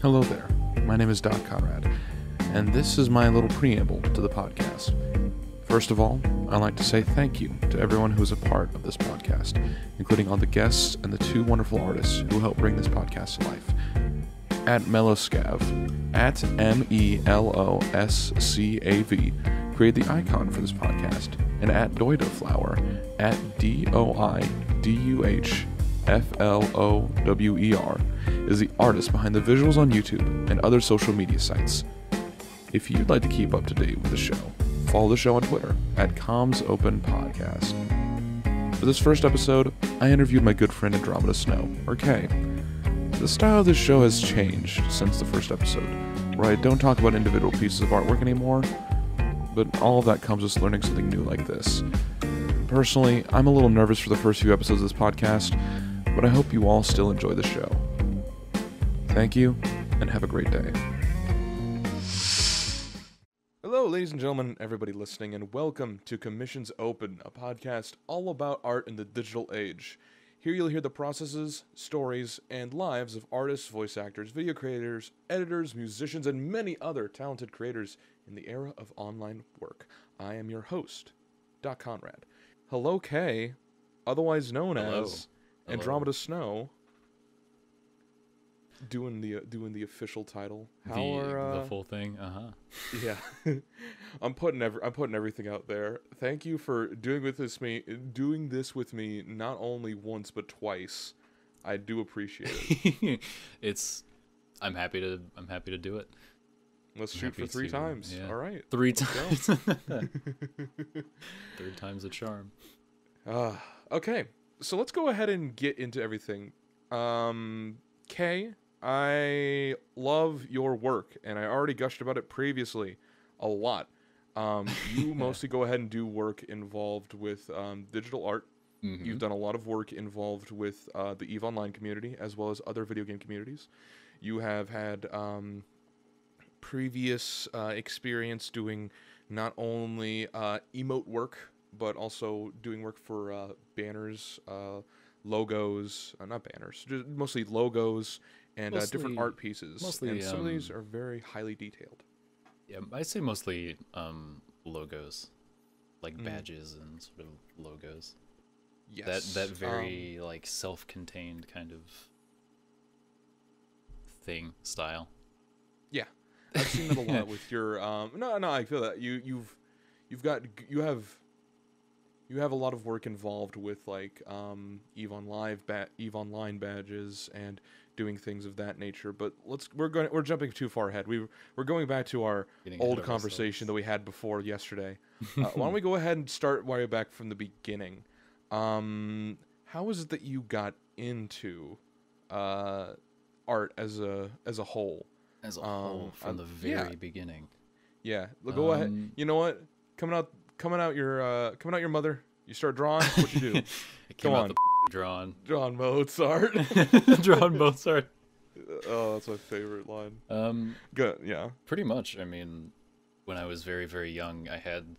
Hello there. My name is Doc Conrad, and this is my little preamble to the podcast. First of all, I'd like to say thank you to everyone who is a part of this podcast, including all the guests and the two wonderful artists who helped bring this podcast to life. At Meloscav, at M E L O S C A V, create the icon for this podcast, and at DoiDuhFlower, at D O I D U H F L O W E R, is the artist behind the visuals on YouTube and other social media sites. If you'd like to keep up to date with the show, follow the show on Twitter at Comms Open Podcast. For this first episode, I interviewed my good friend Andromeda Snow, or Kay. The style of this show has changed since the first episode, where I don't talk about individual pieces of artwork anymore, but all of that comes with learning something new like this. Personally, I'm a little nervous for the first few episodes of this podcast, but I hope you all still enjoy the show. Thank you, and have a great day. Hello, ladies and gentlemen, everybody listening, and welcome to Commissions Open, a podcast all about art in the digital age. Here you'll hear the processes, stories, and lives of artists, voice actors, video creators, editors, musicians, and many other talented creators in the era of online work. I am your host, Doc Conrad. Hello, Kay, otherwise known Hello. as Hello. Andromeda Snow. Doing the doing the official title. How the, are uh, the full thing. Uh huh. yeah, I'm putting every, I'm putting everything out there. Thank you for doing with this me doing this with me not only once but twice. I do appreciate it. it's. I'm happy to. I'm happy to do it. Let's I'm shoot for three to, times. yeah. All right. Three times. Third time's a charm. Uh, okay, so let's go ahead and get into everything. Um, Kay, I love your work, and I already gushed about it previously a lot. Um, you mostly go ahead and do work involved with um, digital art. Mhm. You've done a lot of work involved with uh, the Eve Online community as well as other video game communities. You have had um, previous uh, experience doing not only uh, emote work, but also doing work for uh, banners, uh, logos, uh, not banners, just mostly logos and uh, different art pieces. mostly, and some of these um, are very highly detailed. Yeah, I say mostly um logos, like Mm. badges and sort of logos. Yes. That that um, very like self-contained kind of thing style. Yeah, I've seen that a lot with your um no no I feel that you you've you've got you have you have a lot of work involved with like um Eve on Live ba- Eve Online badges and doing things of that nature but let's we're going we're jumping too far ahead we we're going back to our Getting old conversation that we had before yesterday uh, why don't we go ahead and start way back from the beginning um how is it that you got into uh art as a as a whole as a um, whole from uh, the yeah. very beginning. Yeah, go ahead. Um, You know what? Coming out, coming out your, uh, coming out your mother. You start drawing. What you do? It came Go out on. the drawn. John Mozart. drawn Mozart. oh, that's my favorite line. Um, Good. Yeah. pretty much. I mean, when I was very very young, I had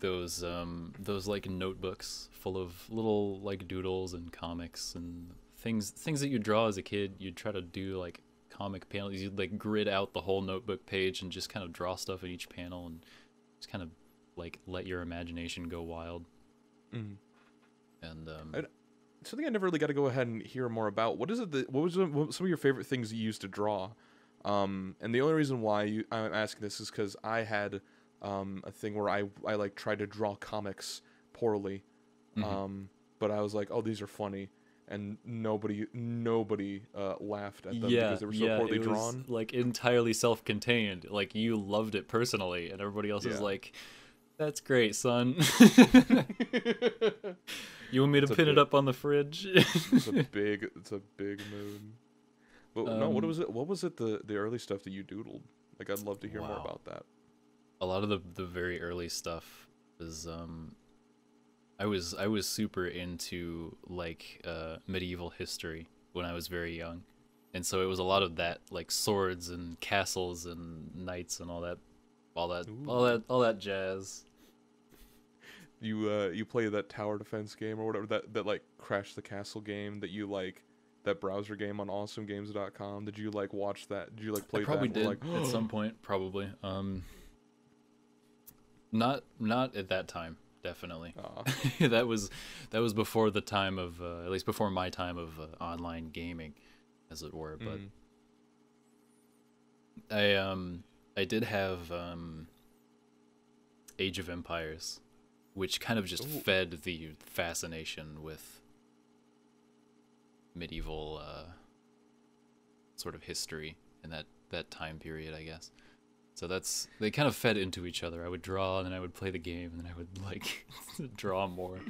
those um those like notebooks full of little like doodles and comics and things things that you draw as a kid. You'd try to do like comic panels. You'd like grid out the whole notebook page and just kind of draw stuff in each panel and just kind of like let your imagination go wild. Mm. And um, I- Something I never really got to go ahead and hear more about. What is it that? What was what, some of your favorite things you used to draw? Um, and the only reason why you, I'm asking this is because I had um, a thing where I I like tried to draw comics poorly, Mhm. um, but I was like, oh, these are funny. And nobody, nobody uh, laughed at them because they were so poorly it was, drawn. like entirely self-contained. Like you loved it personally, and everybody else is like, "That's great, son." you want me to pin it up on the fridge? it's a big it's a big mood. But no, what Um, was it? What was it? The the early stuff that you doodled? Like I'd love to hear more about that. a lot of the the very early stuff is um I was I was super into like uh medieval history when I was very young. And so it was a lot of that like swords and castles and knights and all that all that all that all that jazz. You uh you play that tower defense game or whatever that that like crash the castle game that you like that browser game on awesomegames.com? Did you like watch that? Did you like play I probably that? did were at some point, probably. Um, not not at that time, definitely. That was that was before the time of uh, at least before my time of uh, online gaming, as it were. But Mm. I um I did have um Age of Empires, which kind of just Ooh. fed the fascination with medieval uh, sort of history in that that time period, I guess. So that's they kind of fed into each other. I would draw and then I would play the game and then I would like draw more.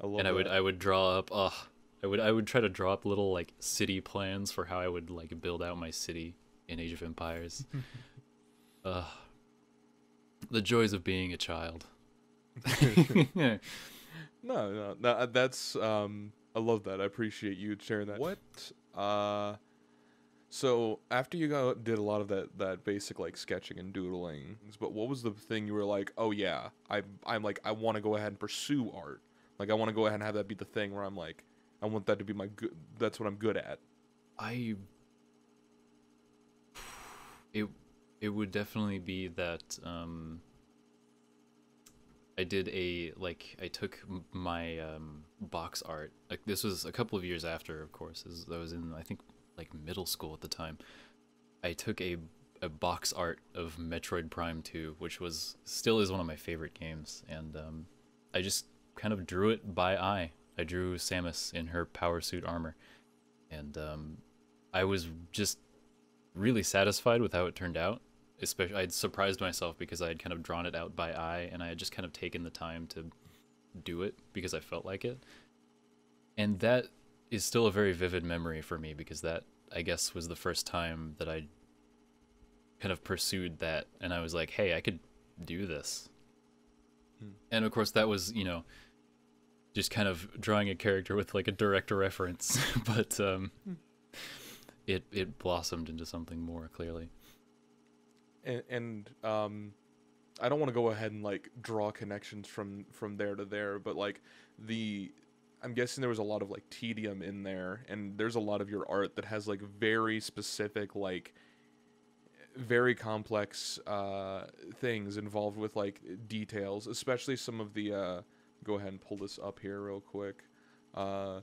I and I would that. I would draw up uh I would I would try to draw up little like city plans for how I would like build out my city in Age of Empires. uh the joys of being a child. No, no, no. uh, That's um. I love that. I appreciate you sharing that. What? Uh. So after you go did a lot of that that basic like sketching and doodling, but what was the thing you were like, oh yeah, I I'm like I want to go ahead and pursue art. Like I want to go ahead and have that be the thing where I'm like, I want that to be my good. That's what I'm good at. I it it would definitely be that um I did a like I took my um box art like this was a couple of years after of course as I was in I think like middle school at the time I took a a box art of Metroid Prime 2 which was still is one of my favorite games and um I just kind of drew it by eye I drew Samus in her power suit armor and um I was just really satisfied with how it turned out. Especially, I'd surprised myself because I had kind of drawn it out by eye, and I had just kind of taken the time to do it because I felt like it. And that is still a very vivid memory for me because that, I guess, was the first time that I kind of pursued that, and I was like, "Hey, I could do this." Hmm. And of course, that was you know, just kind of drawing a character with like a direct reference, but um, it it blossomed into something more clearly. And, and um i don't want to go ahead and like draw connections from from there to there but like the i'm guessing there was a lot of like tedium in there and there's a lot of your art that has like very specific like very complex uh things involved with like details especially some of the uh go ahead and pull this up here real quick uh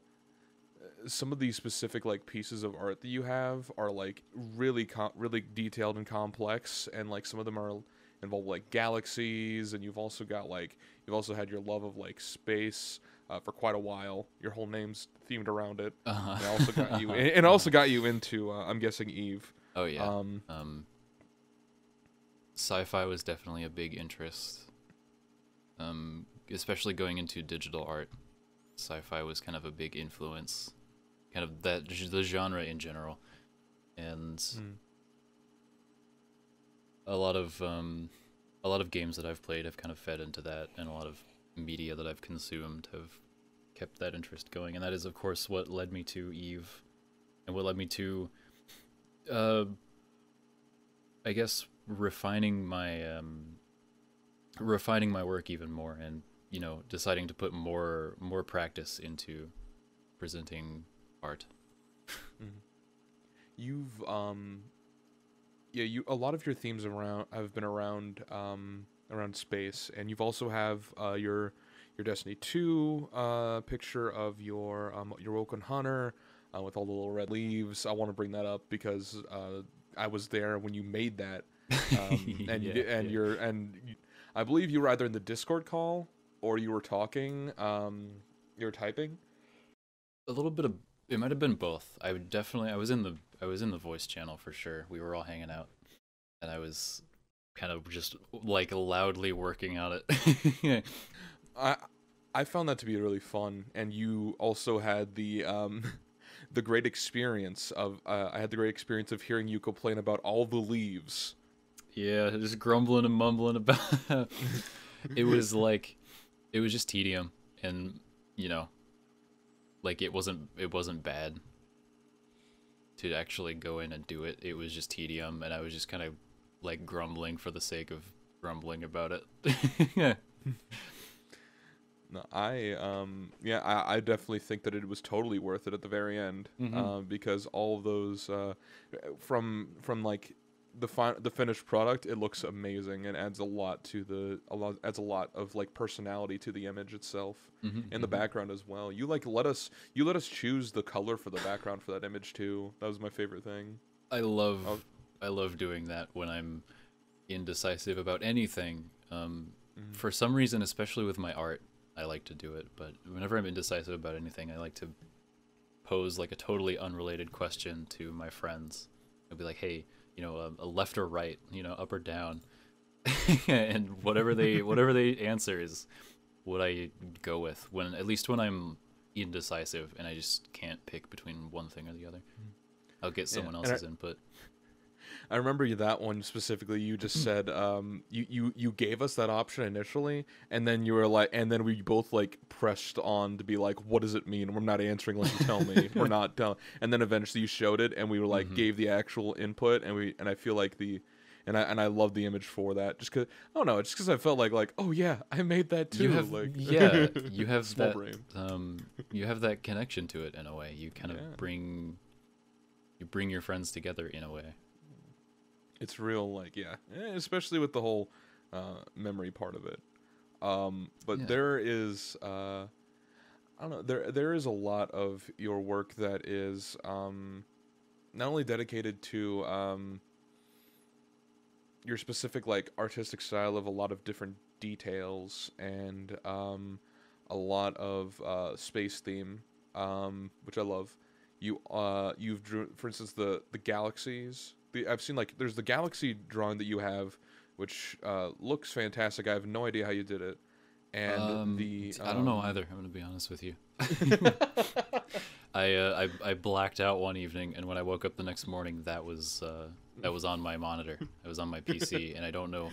some of these specific like pieces of art that you have are like really com- really detailed and complex and like some of them are involve like galaxies and you've also got like you've also had your love of like space uh, for quite a while your whole name's themed around it Uh-huh. and also got you and also got you into uh, i'm guessing eve Oh yeah. um um, sci-fi was definitely a big interest. Um, especially going into digital art, sci-fi was kind of a big influence, kind of that the genre in general, and mm, a lot of um, a lot of games that I've played have kind of fed into that, and a lot of media that I've consumed have kept that interest going, and that is of course what led me to Eve, and what led me to, uh, I guess refining my um, refining my work even more, and you know deciding to put more more practice into presenting art. you've um yeah you a lot of your themes around have been around um around space and you've also have uh your your destiny 2 uh picture of your um your woken hunter uh, with all the little red leaves i want to bring that up because uh i was there when you made that um and you Yeah, did- and yeah. you're and you, i believe you were either in the discord call or you were talking um you were typing? A little bit of it might have been both. I would definitely i was in the i was in the voice channel for sure. We were all hanging out. And i was kind of just like loudly working on it. I I found that to be really fun, and you also had the um, the great experience of uh, I had the great experience of hearing you complain about all the leaves. yeah just grumbling and mumbling about it was like it was just tedium and you know like it wasn't it wasn't bad to actually go in and do it it was just tedium and i was just kind of like grumbling for the sake of grumbling about it No, I um yeah, I, I definitely think that it was totally worth it at the very end, Mhm. uh, because all of those uh, from from like the fi- the finished product, it looks amazing and adds a lot to the a lot adds a lot of like personality to the image itself Mhm, and the mhm. background as well. You like let us you let us choose the color for the background for that image too. That was my favorite thing. I love Oh. I love doing that when I'm indecisive about anything. Um, Mhm. For some reason, especially with my art, I like to do it. But whenever I'm indecisive about anything, I like to pose like a totally unrelated question to my friends. I'll be like, "Hey, you know, a, a left or right, you know, up or down," and whatever they whatever they answer is what I go with. When at least when I'm indecisive and I just can't pick between one thing or the other, I'll get someone Hmm. and I- else's input. I remember that one specifically. You just said um, you, you you gave us that option initially, and then you were like, and then we both like pressed on to be like, what does it mean? We're not answering unless you tell me. We're not telling. And then eventually you showed it, and we were like, Mhm. gave the actual input, and we and I feel like the. And I and I love the image for that, just cause I don't know, just cause I felt like like oh yeah, I made that too. you have like yeah you have small that brain. um you have that connection to it in a way you kind Yeah. of bring you bring your friends together in a way it's real like yeah. Eh, especially with the whole uh, memory part of it. Um, but Yeah. there is uh, i don't know there there is a lot of your work that is um, not only dedicated to um, your specific like artistic style of a lot of different details and um, a lot of uh, space theme um, which i love. You uh you've drew for instance the the galaxies the, i've seen like there's the galaxy drawing that you have which uh looks fantastic. I have no idea how you did it. And um, the i don't know um, either i'm gonna be honest with you. I, uh, I i blacked out one evening and when i woke up the next morning that was uh that was on my monitor. It was on my pc and i don't know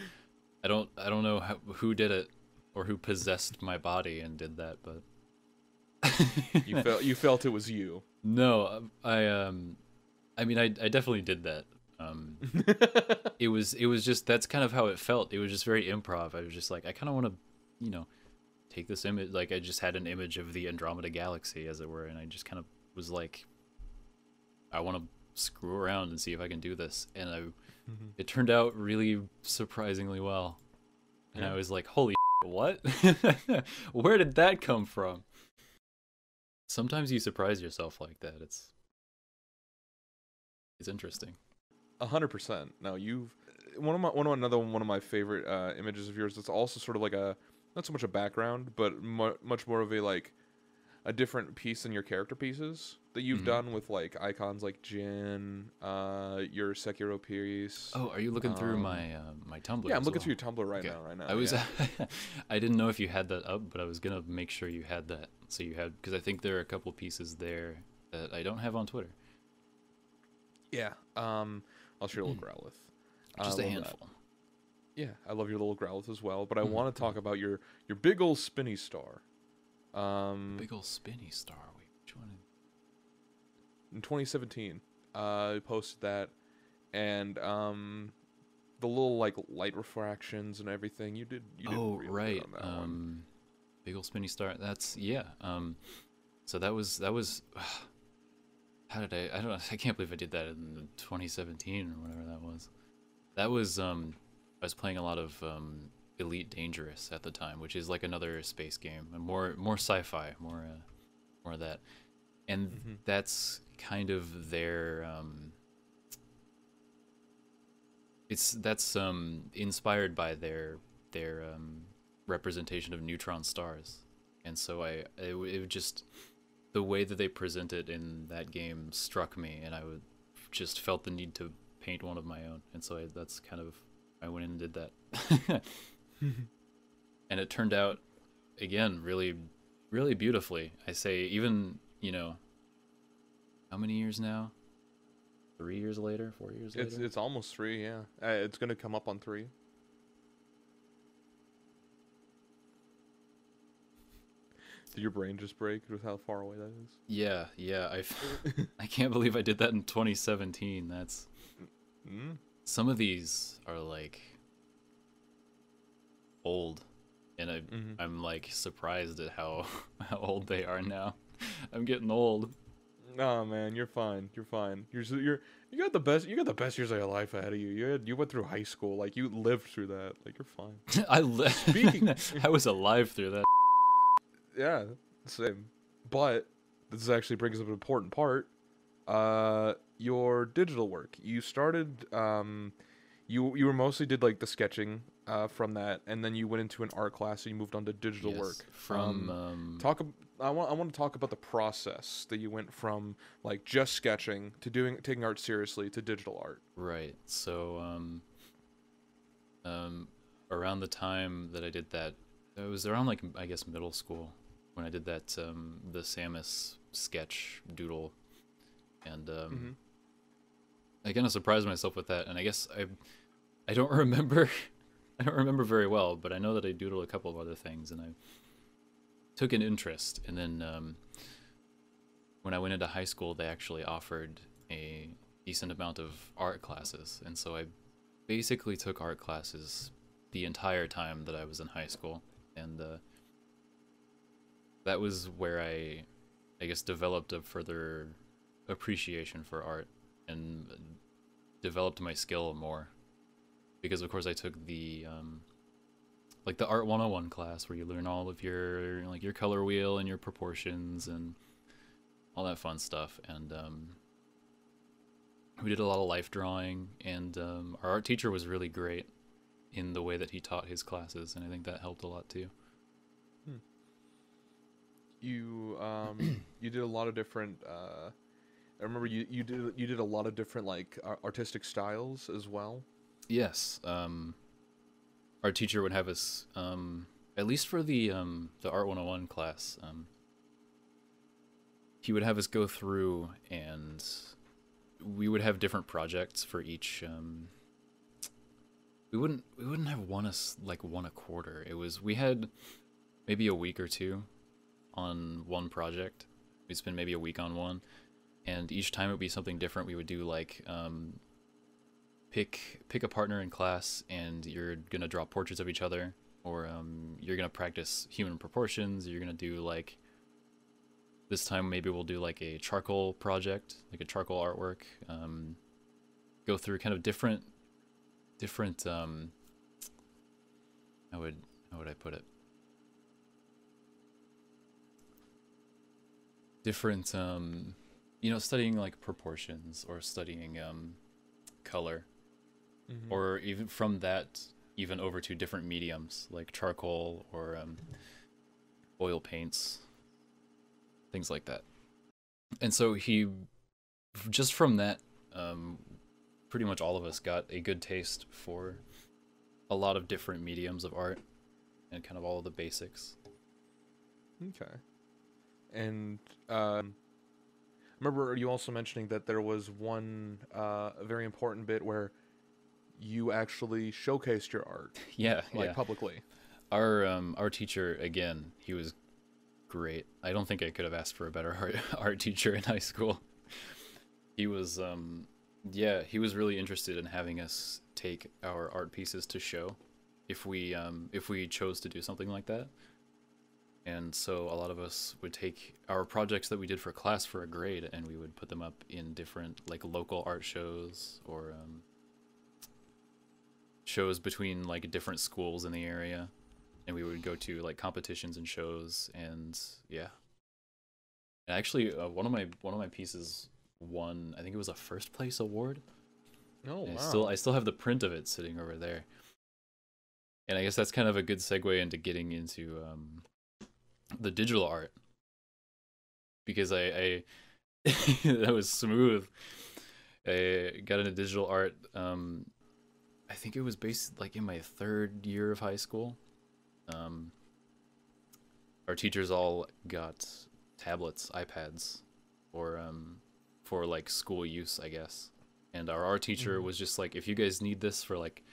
i don't i don't know how, who did it or who possessed my body and did that but you felt you felt it was you. No, um, I um, I mean, I I definitely did that. Um, it was it was just that's kind of how it felt. It was just very improv. I was just like, I kind of want to, you know, take this image. Like I just had an image of the Andromeda Galaxy, as it were, and I just kind of was like, I want to screw around and see if I can do this. And I, it turned out really surprisingly well. And I was like, holy what? Where did that come from? Sometimes you surprise yourself like that. It's it's interesting. A hundred percent. No, you've one of my one of another one of my favorite uh, images of yours. That's also sort of like a not so much a background, but mu- much more of a like a different piece than your character pieces that you've Mhm. done with like icons like Jin, uh, your Sekiro piece. Oh, are you looking through Um, my uh, my Tumblr? yeah, I'm looking well? through your Tumblr right Okay. now. Right now. I was yeah. I didn't know if you had that up, but I was gonna make sure you had that. So you had because I think there are a couple pieces there that I don't have on Twitter. yeah. Um, I'll show you a little Growlithe. I Just a love that. handful. Yeah, I love your little Growlithe as well. But I Mhm, want to talk about your your big old spinny star. Um, Big ol' spinny star. Wait, which one? in 2017 uh I posted that and um the little like light refractions and everything you did you did oh right. on that one. Um, big ol' spinny star. That's yeah. Um, so that was that was. How did I? I don't. I can't believe I did that in 2017 or whatever that was. That was um, I was playing a lot of um, Elite Dangerous at the time, which is like another space game, and more more sci-fi, more uh, more of that, and Mhm. that's kind of their um. It's that's um inspired by their their um representation of neutron stars, and so I it, it just the way that they present it in that game struck me, and I would just felt the need to paint one of my own, and so I, that's kind of I went in and did that, and it turned out again really, really beautifully. I say even you know how many years now? Three years later, four years it's later. it's almost 3 yeah uh, it's going to come up on 3 Did your brain just break with how far away that is? yeah, yeah. I I can't believe I did that in 2017. That's Mm? some of these are like old and I Mhm. I'm like surprised at how how old they are now. I'm getting old. Nah, man, you're fine. You're fine. You're you're you got the best. You got the best years of your life ahead of you. You had, you went through high school. Like you lived through that. Like you're fine. I li- Speaking- I was alive through that. Yeah, same. But this actually brings up an important part. Uh, your digital work. You started. Um, you you were mostly did like the sketching. Uh, from that, and then you went into an art class and you moved on to digital Yes, work. from Um, um, talk. I want. I want to talk about the process that you went from like just sketching to doing taking art seriously to digital art. Right. So, um, um, around the time that I did that, it was around like I guess middle school when I did that um, the Samus sketch doodle, and um, Mhm. I kind of surprised myself with that. And I guess I, I don't remember, I don't remember very well, but I know that I doodled a couple of other things, and I took an interest. And then um, when I went into high school, they actually offered a decent amount of art classes, and so I basically took art classes the entire time that I was in high school, and uh, that was where I, I guess, developed a further appreciation for art and developed my skill more, because of course I took the um, like the art 101 class where you learn all of your like your color wheel and your proportions and all that fun stuff. And um, we did a lot of life drawing and um, our art teacher was really great in the way that he taught his classes and i think that helped a lot too You um you did a lot of different. Uh, I remember you you did you did a lot of different like artistic styles as well. yes um, our teacher would have us um, at least for the um, the art 101 class um, he would have us go through and we would have different projects for each um, we wouldn't we wouldn't have one us like one a quarter it was we had maybe a week or two on one project. We'd spend maybe a week on one and each time it would be something different. We would do like um, pick pick a partner in class and you're gonna draw portraits of each other or um, you're gonna practice human proportions. You're gonna do like this time maybe we'll do like a charcoal project like a charcoal artwork um, go through kind of different different um, how would how would i put it different um, you know studying like proportions or studying um, color Mm-hmm. or even from that even over to different mediums like charcoal or um, oil paints things like that and so he just from that um, pretty much all of us got a good taste for a lot of different mediums of art and kind of all of the basics Okay. And um, remember you also mentioning that there was one uh, very important bit where you actually showcased your art yeah like yeah. publicly. our um our teacher again he was great. I don't think i could have asked for a better art, art teacher in high school. He was um yeah he was really interested in having us take our art pieces to show if we um if we chose to do something like that and so a lot of us would take our projects that we did for class for a grade and we would put them up in different like local art shows or um shows between like different schools in the area. And we would go to like competitions and shows and yeah. And actually uh, one of my one of my pieces won i think it was a first place award. Oh wow. I still i still have the print of it sitting over there. And i guess that's kind of a good segue into getting into um the digital art. Because i i that was smooth. I got into digital art um i think it was based like in my third year of high school. Um our teachers all got tablets ipads or um for like school use i guess. And our art teacher Mhm. was just like if you guys need this for like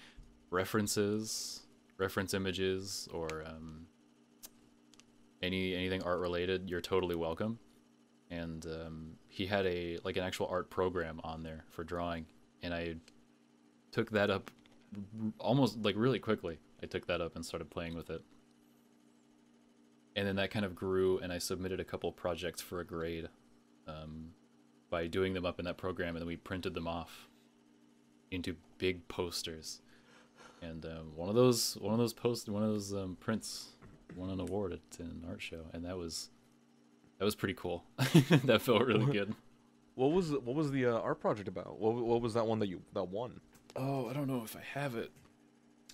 references reference images or um any anything art related you're totally welcome. And um, he had a like an actual art program on there for drawing. And i took that up almost like really quickly. I took that up and started playing with it. And then that kind of grew, and I submitted a couple projects for a grade um, by doing them up in that program, and then we printed them off into big posters. And um, one of those, one of those posts, one of those um, prints won an award at an art show, and that was that was pretty cool. that felt really good. What was what was the uh, art project about? What what was that one that you that won? Oh, I don't know if I have it.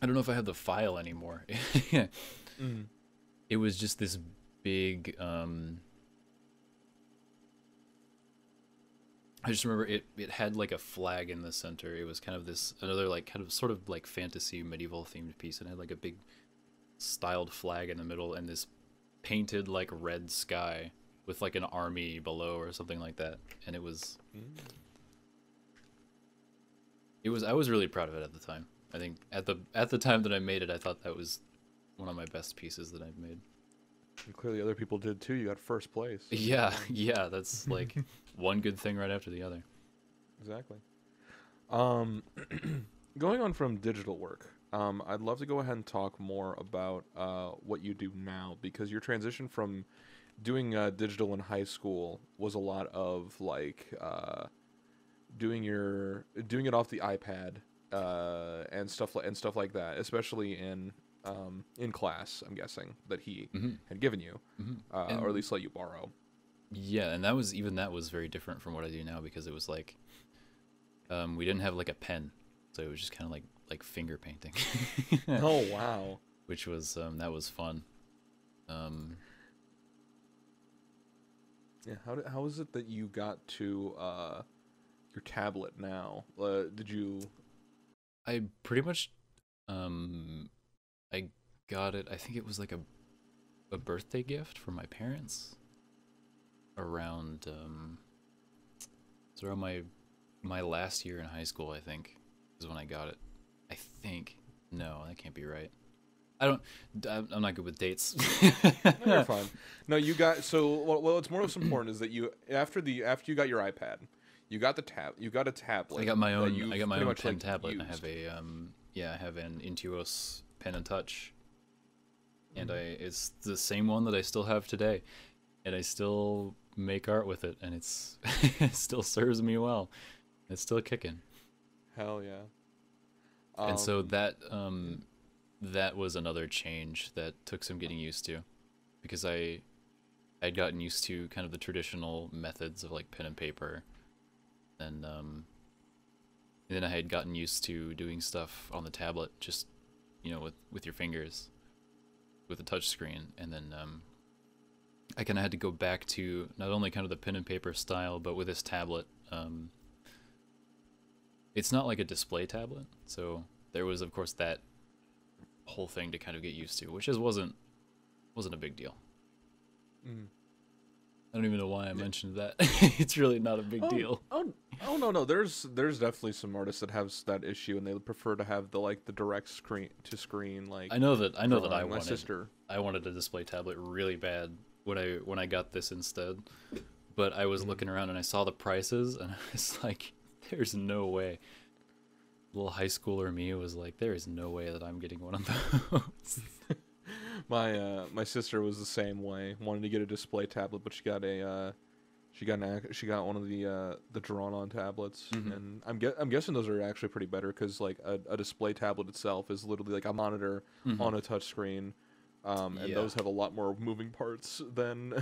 I don't know if I have the file anymore. Mm. It was just this big. um I just remember it. It had like a flag in the center. It was kind of this another like kind of sort of like fantasy medieval themed piece, and it had like a big styled flag in the middle, and this painted like red sky with like an army below or something like that. And it was it was I was really proud of it at the time. I think at the at the time that I made it, I thought that was one of my best pieces that I've made. And clearly, other people did too. You got first place. Yeah, yeah, that's like one good thing right after the other. Exactly. Um, going on from digital work, um, I'd love to go ahead and talk more about uh, what you do now because your transition from doing uh, digital in high school was a lot of like uh, doing your doing it off the iPad uh, and stuff like and stuff like that, especially in um, in class. I'm guessing that he hmm had given you, hmm uh, or at least let you borrow. Yeah, and that was even that was very different from what I do now because it was like um, we didn't have like a pen, so it was just kind of like like finger painting, oh wow! which was um, that was fun. Um, Yeah, how did, how is it that you got to uh, your tablet now? Uh, did you? I pretty much um I got it. I think it was like a a birthday gift from my parents around um it's around my my last year in high school, I think, is when I got it. I think. No, that can't be right. I don't I'm not good with dates. No, you're fine. No, you got so. Well, well, what's most important is that you after the after you got your iPad, you got the tab. You got a tablet. I got my own I got my own pen like, tablet. I have a um yeah, I have an Intuos pen and touch. And I it's the same one that I still have today. And I still make art with it and it's it still serves me well. It's still kicking. Hell yeah. And so Um, that um that was another change that took some getting used to. Because I I'd gotten used to kind of the traditional methods of like pen and paper. And um and then I had gotten used to doing stuff on the tablet just you know with with your fingers with a touch screen. And then um I kind of had to go back to not only kind of the pen and paper style but with this tablet um it's not like a display tablet so there was of course that whole thing to kind of get used to which just wasn't wasn't a big deal mm. i don't even know why i mentioned that it's really not a big oh, deal Oh, oh no no. There's there's definitely some artists that have that issue and they prefer to have the like the direct screen to screen like. i know that i know that i wanted sister. i wanted a display tablet really bad when i when i got this instead but i was Mhm. looking around and i saw the prices and i was like there's no way little high schooler me was like there is no way that i'm getting one of those My uh my sister was the same way. Wanted to get a display tablet, but she got a uh she got an she got one of the uh the drawn on tablets, Mhm. and I'm I'm guessing those are actually pretty better because like a, a display tablet itself is literally like a monitor Mhm. on a touch screen. Um, and Yeah. those have a lot more moving parts than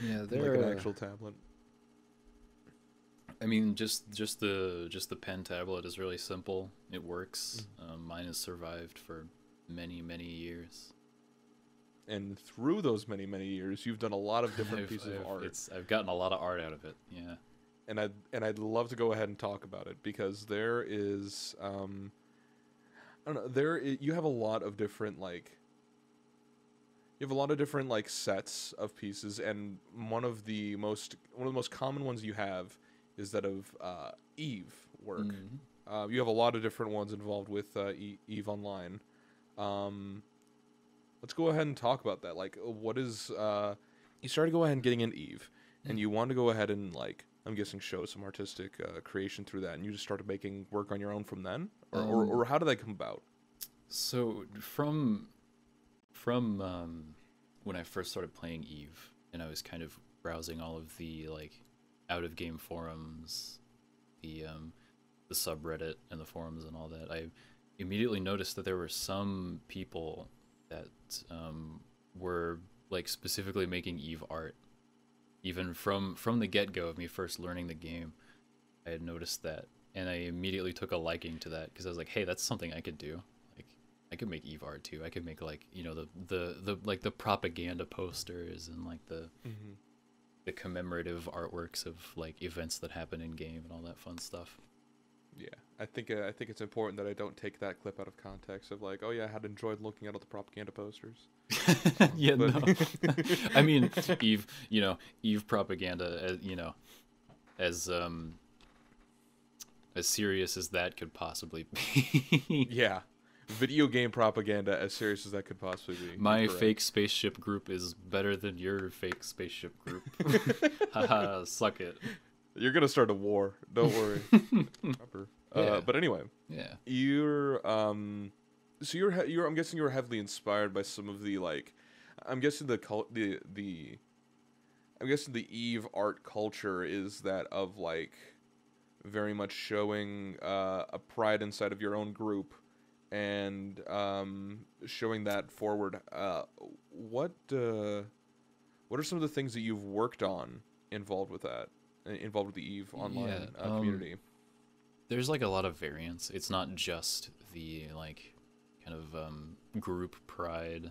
yeah like they're an uh, actual tablet. I mean, just just the just the pen tablet is really simple. It works. Um, mine has survived for many many years. And through those many many years, you've done a lot of different I've- pieces of I've- art. It's I've gotten a lot of art out of it. Yeah. and I'd and I'd love to go ahead and talk about it because there is um I don't know there you have a lot of different like you have a lot of different like sets of pieces and one of the most one of the most common ones you have is that of uh, Eve work. Mhm. Uh, you have a lot of different ones involved with uh, e- Eve Online. Um, let's go ahead and talk about that. Like, uh, what is uh, you started to go ahead and getting into Eve, and you want to go ahead and like I'm guessing show some artistic uh, creation through that, and you just started making work on your own from then, or or, Um, or how did that come about? So from from um, when I first started playing Eve, and I was kind of browsing all of the like out of game forums, the um, the subreddit and the forums and all that. I immediately noticed that there were some people that um, were like specifically making Eve art. Even from from the get go of me first learning the game, I had noticed that, and I immediately took a liking to that because I was like, "Hey, that's something I could do. Like, I could make Eve art too. I could make like you know the the the like the propaganda posters and like the Mm-hmm. The commemorative artworks of like events that happen in game and all that fun stuff." Yeah, I think uh, I think it's important that I don't take that clip out of context of like, oh yeah, I had enjoyed looking at all the propaganda posters. yeah, no. I mean, Eve, you know, Eve propaganda, uh, you know, as um as serious as that could possibly be. yeah, video game propaganda, as serious as that could possibly be. My Correct. fake spaceship group is better than your fake spaceship group. Haha, suck it. You're gonna start a war. Don't worry. Proper. Yeah. Uh, but anyway, Yeah. you're um, so you're you're I'm guessing you were heavily inspired by some of the like, I'm guessing the cult the the, I'm guessing the Eve art culture is that of like, very much showing uh, a pride inside of your own group, and um, showing that forward. Uh, what uh, what are some of the things that you've worked on involved with that? Involved with the Eve online Yeah, uh, um, community. there's like a lot of variance. It's not just the like kind of um, group pride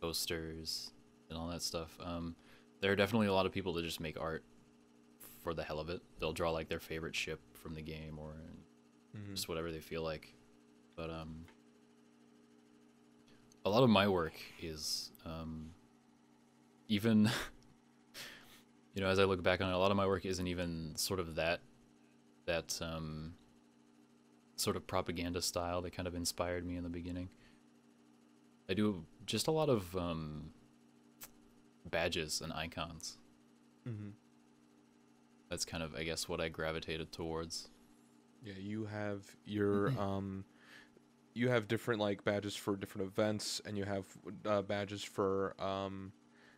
posters and all that stuff. Um, there are definitely a lot of people that just make art for the hell of it. They'll draw like their favorite ship from the game or Mhm. just whatever they feel like. But um, a lot of my work is um, even. You know, as I look back on it, a lot of my work isn't even sort of that that um, sort of propaganda style that kind of inspired me in the beginning. I do just a lot of um, badges and icons. Mm-hmm. That's kind of, I guess, what I gravitated towards. Yeah, you have your um, you have different like badges for different events, and you have uh, badges for um,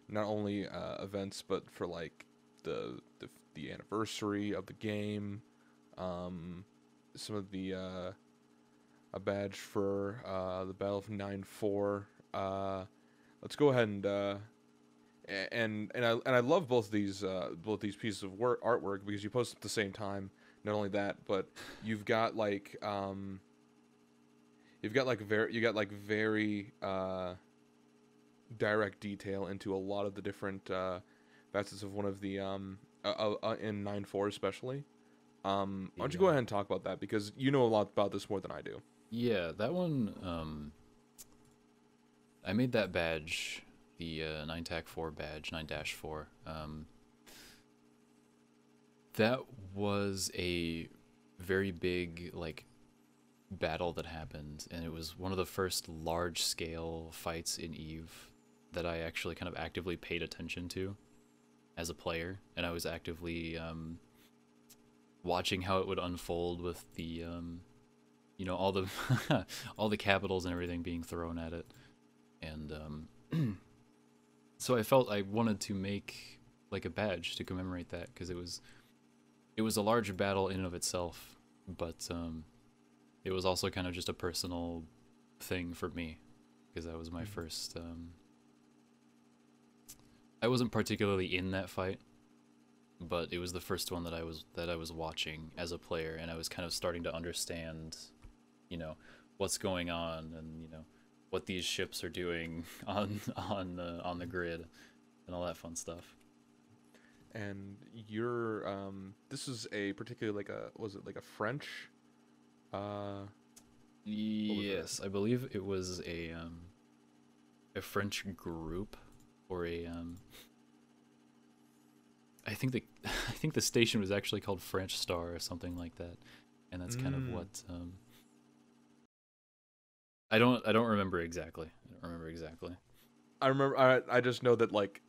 not only uh, events but for like the the the anniversary of the game, um, some of the uh, a badge for uh, the Battle of Nine Four. Uh, let's go ahead and. Uh, and and I and I love both these uh, both these pieces of work artwork because you post at the same time. Not only that, but you've got like um, you've got like very you got like very uh, direct detail into a lot of the different uh, facets of one of the um uh, uh, uh, in nine four especially. Um, why don't you go ahead and talk about that because you know a lot about this more than I do. Yeah, that one. Um, I made that badge, the uh, nine tac four badge, nine dash four. Um, that was a very big like battle that happened, and it was one of the first large scale fights in Eve that I actually kind of actively paid attention to as a player, and I was actively um, watching how it would unfold with the um, you know all the all the capitals and everything being thrown at it. And um so i felt i wanted to make like a badge to commemorate that because it was it was a large battle in and of itself but um it was also kind of just a personal thing for me because that was my Mhm. first um i wasn't particularly in that fight but it was the first one that I was that I was watching as a player, and I was kind of starting to understand, you know, what's going on, and you know, what these ships are doing on on the on the grid, and all that fun stuff. And you're um, this is a particularly like a was it like a French uh? Yes, I believe it was a um, a French group or a um. I think the I think the station was actually called French Star or something like that, and that's kind of Mm. what um. I don't I don't remember exactly. I don't remember exactly. I remember. I I just know that like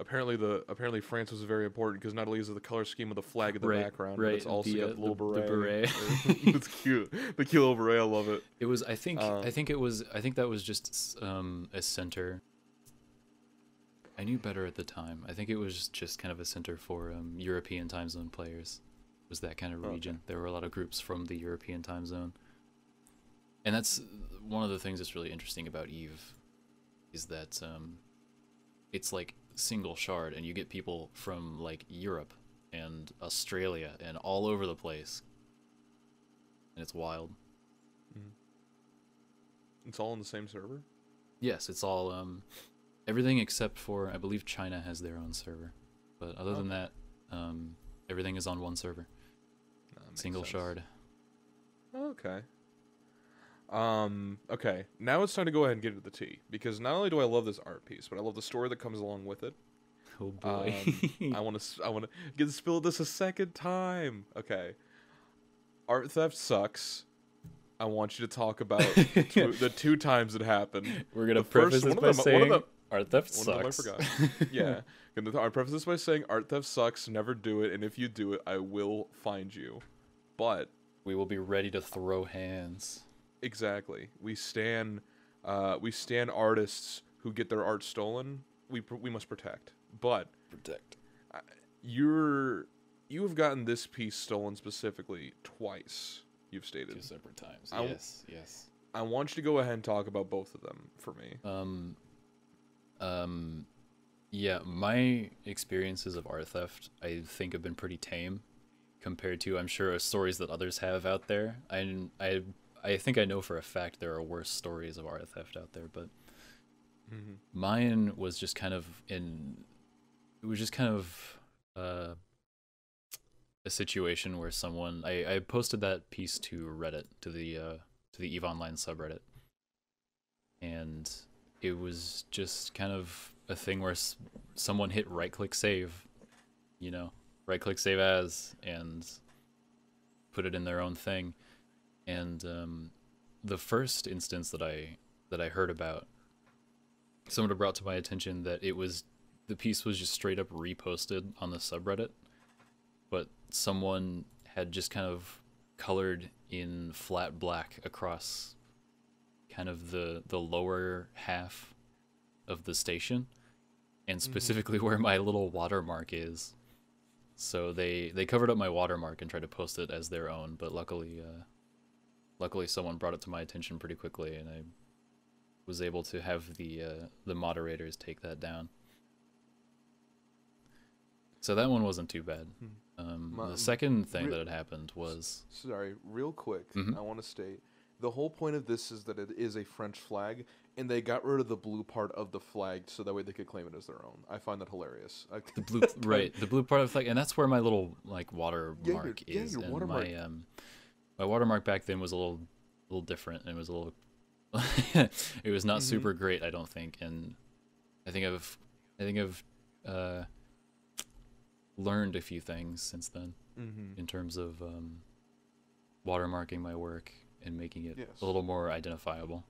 apparently the apparently France was very important because not only is it the color scheme of the flag in the Right, background, but it's also the, got uh, the little the- the beret. beret. it's cute. The cute little beret. I love it. It was I think Um, I think it was I think that was just um a center I knew better at the time. I think it was just kind of a center for um, European time zone players. Was that kind of Okay. region? There were a lot of groups from the European time zone, and that's one of the things that's really interesting about Eve, is that um, it's like single shard, and you get people from like Europe and Australia and all over the place, and it's wild. It's all on the same server. Yes, it's all um, everything except for I believe China has their own server, but other than that, um, everything is on one server, single sense. shard. Okay. Um. Okay. Now it's time to go ahead and get into the tea because not only do I love this art piece, but I love the story that comes along with it. Oh boy. Um, I want to. I want to get to spill this a second time. Okay. Art theft sucks. I want you to talk about two, the two times it happened. We're gonna the first- preface this of by saying art theft one of them I sucks. forgot. Yeah. And I preface this by saying art theft sucks. Never do it, and if you do it, I will find you. But we will be ready to throw hands. Exactly. We stand, uh, we stand artists who get their art stolen. We pr- we must protect. But Protect. you're you have gotten this piece stolen specifically twice. You've stated. Two separate times. I yes. Yes. I want you to go ahead and talk about both of them for me. Um, um, yeah, my experiences of art theft, I think, have been pretty tame compared to, I'm sure, stories that others have out there. I, I, I think I know for a fact there are worse stories of art theft out there, but Mm-hmm. mine was just kind of in. It was just kind of uh, a situation where someone I, I posted that piece to Reddit to the uh, to the Eve Online subreddit, and it was just kind of a thing where s- someone hit right click save, you know, right click save as, and put it in their own thing, and um, the first instance that I that I heard about, someone brought to my attention that it was the piece was just straight up reposted on the subreddit, but someone had just kind of colored in flat black across kind of the the lower half of the station and specifically where my little watermark is. So they they covered up my watermark and tried to post it as their own but luckily uh luckily someone brought it to my attention pretty quickly and i was able to have the uh the moderators take that down so that one wasn't too bad um Ma- the second thing that had happened was Sorry, real quick, Mhm. I want to state the whole point of this is that it is a French flag, and they got rid of the blue part of the flag so that way they could claim it as their own. I find that hilarious. The blue right the blue part of the flag and that's where my little like watermark Yeah, your- yeah, is your watermark. my um my watermark back then was a little a little different and it was a little it was not Mhm. super great i don't think and i think i've i think i've uh learned a few things since then Mhm. in terms of um watermarking my work and making it Yes. a little more identifiable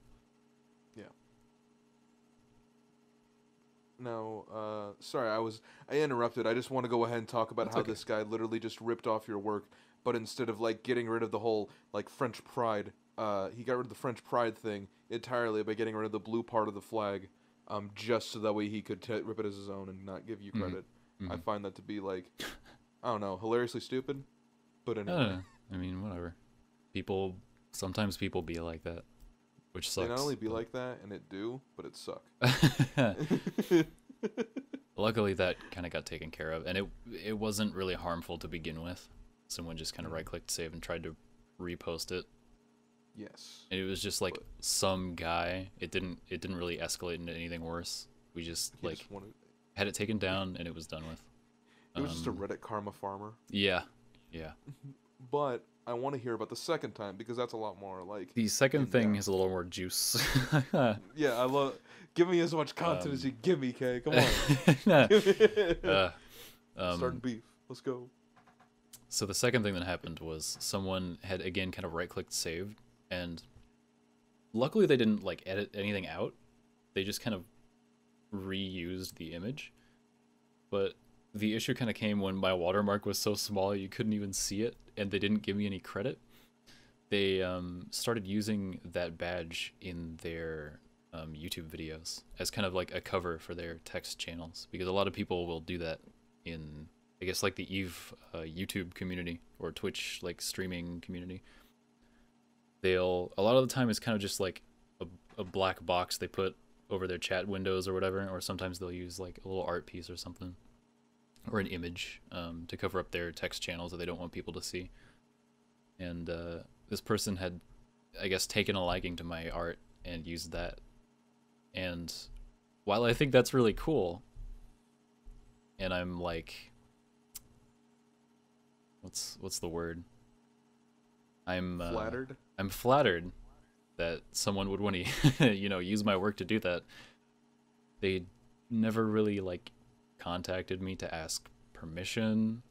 Now, uh, sorry, I was I interrupted. I just want to go ahead and talk about That's how okay. this guy literally just ripped off your work, but instead of like getting rid of the whole like French pride, uh, he got rid of the French pride thing entirely by getting rid of the blue part of the flag, um, just so that way he could t- rip it as his own and not give you Mhm. credit. I Mhm. find that to be like, I don't know, hilariously stupid, but I anyway. don't. I mean, whatever. People sometimes people be like that, which sucks. They not only be but- like that, and it do, but it suck. Luckily, that kind of got taken care of, and it it wasn't really harmful to begin with. Someone just kind of right clicked save and tried to repost it, yes. and it was just like But- some guy. It didn't it didn't really escalate into anything worse. We just like just wanted, had it taken down, and it was done with. it was just a Um, Reddit karma farmer. Yeah, yeah. But I want to hear about the second time because that's a lot more like. The second thing yeah. has a little more juice. Yeah, I love. Give me as much content as Um, you give me, Kay. Come on. uh, um, Starting beef. Let's go. So the second thing that happened was someone had again kind of right clicked saved and luckily they didn't like edit anything out. They just kind of reused the image. But the issue kind of came when my watermark was so small you couldn't even see it and they didn't give me any credit. They um, started using that badge in their um, YouTube videos as kind of like a cover for their text channels because a lot of people will do that in I guess like the Eve uh, YouTube community or Twitch like streaming community. They'll a lot of the time it's kind of just like a, a black box they put over their chat windows or whatever, or sometimes they'll use like a little art piece or something or an image um, to cover up their text channels that they don't want people to see. And uh, this person had, I guess, taken a liking to my art and used that. And while I think that's really cool, and I'm like, what's what's the word? I'm uh, Flattered. I'm flattered that someone would want to, you know, use my work to do that. They never really like contacted me to ask permission,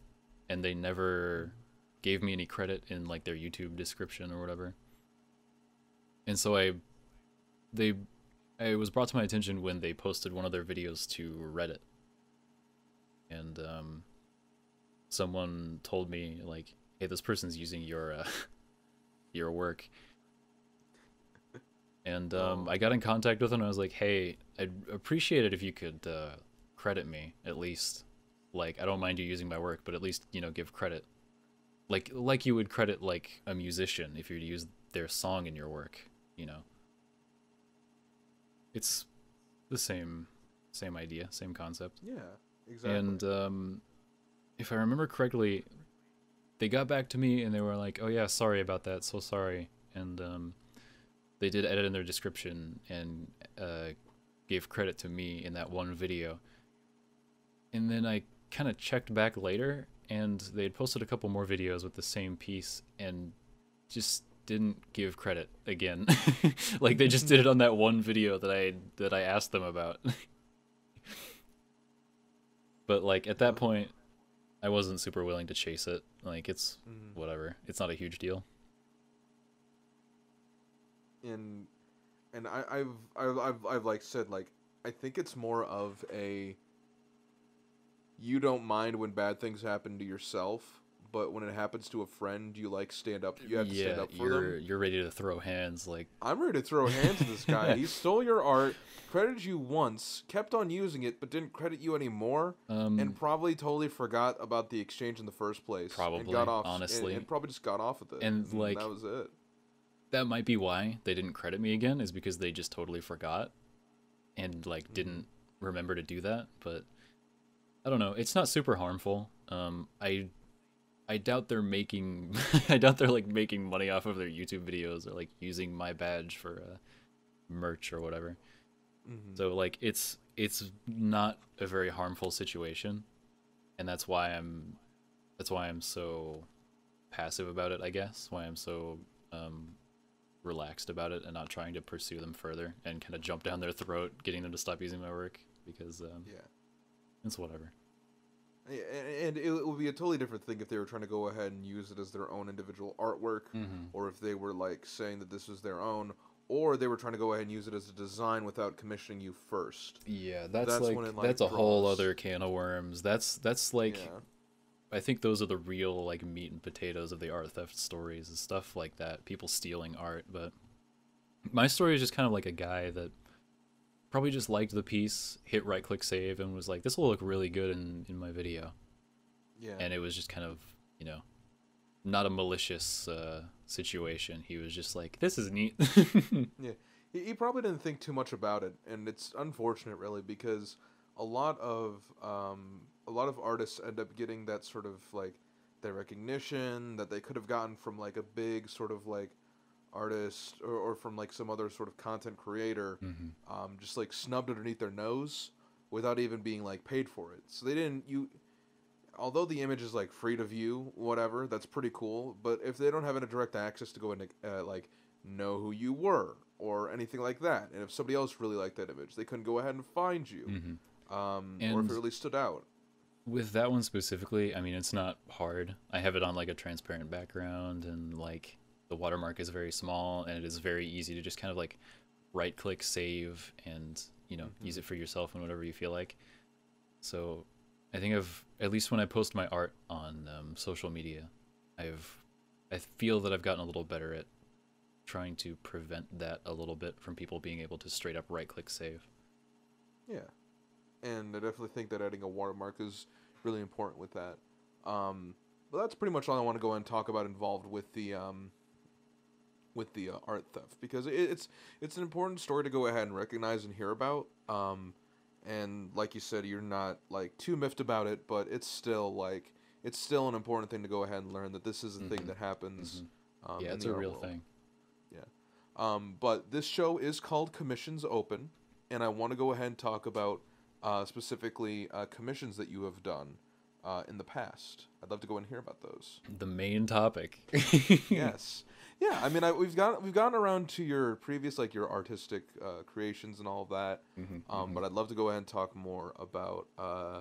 and they never gave me any credit in like their YouTube description or whatever. And so I, they, it was brought to my attention when they posted one of their videos to Reddit, and um, someone told me like, "Hey, this person's using your uh, your work." And um, Oh. I got in contact with them. And I was like, "Hey, I'd appreciate it if you could uh, credit me at least. Like, I don't mind you using my work, but at least you know give credit, like like you would credit like a musician if you were to use their song in your work. You know, it's the same same idea, same concept. Yeah, exactly. And um, if I remember correctly, they got back to me and they were like, "Oh yeah, sorry about that. So sorry." And um, they did edit in their description and uh, gave credit to me in that one video. And then I kind of checked back later, and they had posted a couple more videos with the same piece, and just didn't give credit again. like they just did it on that one video that I that I asked them about. but like at that point, I wasn't super willing to chase it. Like it's Mhm. whatever. It's not a huge deal. and and I, I've, I've I've I've like said like I think it's more of a you don't mind when bad things happen to yourself, but when it happens to a friend, you like stand up. You have to yeah, stand up for you're them. you're ready to throw hands. Like I'm ready to throw hands at this guy. he stole your art, credited you once, kept on using it, but didn't credit you anymore, um, and probably totally forgot about the exchange in the first place. and Probably, got off, and- honestly. and, probably just got off with it. And, like, that was it. that might be why they didn't credit me again is because they just totally forgot and like Mm. didn't remember to do that but i don't know it's not super harmful um i i doubt they're making i doubt they're like making money off of their youtube videos or like using my badge for uh, merch or whatever Mhm. so like it's it's not a very harmful situation and that's why i'm that's why i'm so passive about it i guess why i'm so um relaxed about it and not trying to pursue them further and kind of jump down their throat getting them to stop using my work because um yeah. it's whatever and- it would be a totally different thing if they were trying to go ahead and use it as their own individual artwork, mm-hmm. or if they were like saying that this was their own, or they were trying to go ahead and use it as a design without commissioning you first. yeah that's, That's like when it, like, that's a whole other can of worms that's that's like yeah. I think those are the real like meat and potatoes of the art theft stories and stuff like that. People stealing art, but my story is just kind of like a guy that probably just liked the piece, hit right click save, and was like, "This will look really good in in my video," Yeah. and it was just kind of you know not a malicious uh, situation. He was just like, "This is neat." He, he probably didn't think too much about it, and it's unfortunate, really, because a lot of um, a lot of artists end up getting that sort of like their recognition that they could have gotten from like a big sort of like artist or, or from like some other sort of content creator, Mhm. um, just like snubbed underneath their nose without even being like paid for it. So they didn't you. Although the image is like free to view, whatever, that's pretty cool. But if they don't have any direct access to go and uh, like know who you were or anything like that, and if somebody else really liked that image, they couldn't go ahead and find you, Mhm. um, or if it really stood out. With that one specifically, I mean, it's not hard. I have it on like a transparent background, and like the watermark is very small, and it is very easy to just kind of like right click save and you know use it for yourself and whatever you feel like. So I think I've at least when I post my art on um, social media, I've I feel that I've gotten a little better at trying to prevent that a little bit from people being able to straight up right click save. Yeah, and I definitely think that adding a watermark is really important with that. Um, but that's pretty much all I want to go and talk about involved with the um, with the uh, art theft because it, it's it's an important story to go ahead and recognize and hear about. Um, and like you said, you're not like too miffed about it, but it's still like it's still an important thing to go ahead and learn that this is a thing Mhm. that happens. Um, yeah, it's a real world. thing. Yeah, um, but this show is called Commissions Open, and I want to go ahead and talk about uh, specifically uh, commissions that you have done uh, in the past. I'd love to go and hear about those. The main topic. yes, yeah. I mean, I, we've got we've gotten around to your previous like your artistic uh, creations and all of that. Mhm, Um, mhm. But I'd love to go ahead and talk more about uh,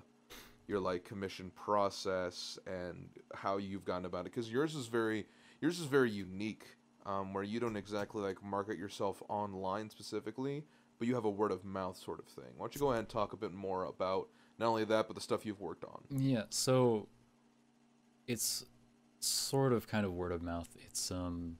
your like commission process and how you've gone about it because yours is very yours is very unique. Um, where you don't exactly like market yourself online specifically, but you have a word of mouth sort of thing. Why don't you go ahead and talk a bit more about not only that but the stuff you've worked on? Yeah, so it's sort of kind of word of mouth. It's um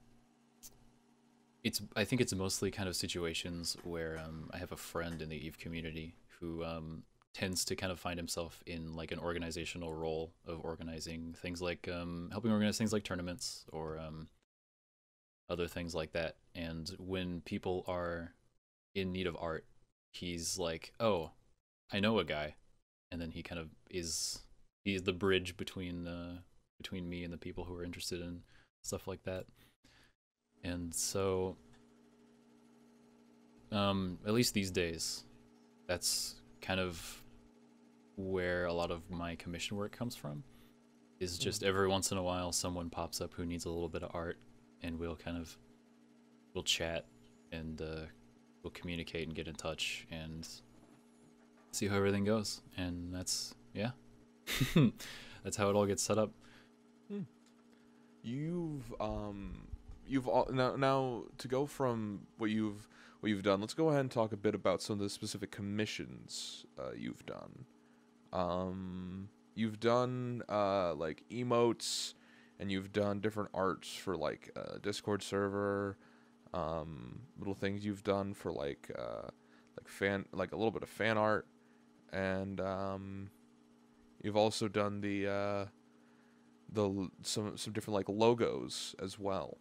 it's I think it's mostly kind of situations where um I have a friend in the Eve community who um tends to kind of find himself in like an organizational role of organizing things like um helping organize things like tournaments or um other things like that. And when people are in need of art, he's like, "Oh, I know a guy." And then he kind of is he's the bridge between uh, between me and the people who are interested in stuff like that. And so, um, at least these days, that's kind of where a lot of my commission work comes from. Is just every once in a while someone pops up who needs a little bit of art, and we'll kind of we'll chat and uh, we'll communicate and get in touch and see how everything goes. And that's yeah, that's how it all gets set up. You've um you've all now now to go from what you've what you've done. Let's go ahead and talk a bit about some of the specific commissions uh, you've done. Um, you've done uh like emotes, and you've done different arts for like uh, Discord server. Um, little things you've done for like uh like fan like a little bit of fan art, and um, you've also done the uh the some some different like logos as well.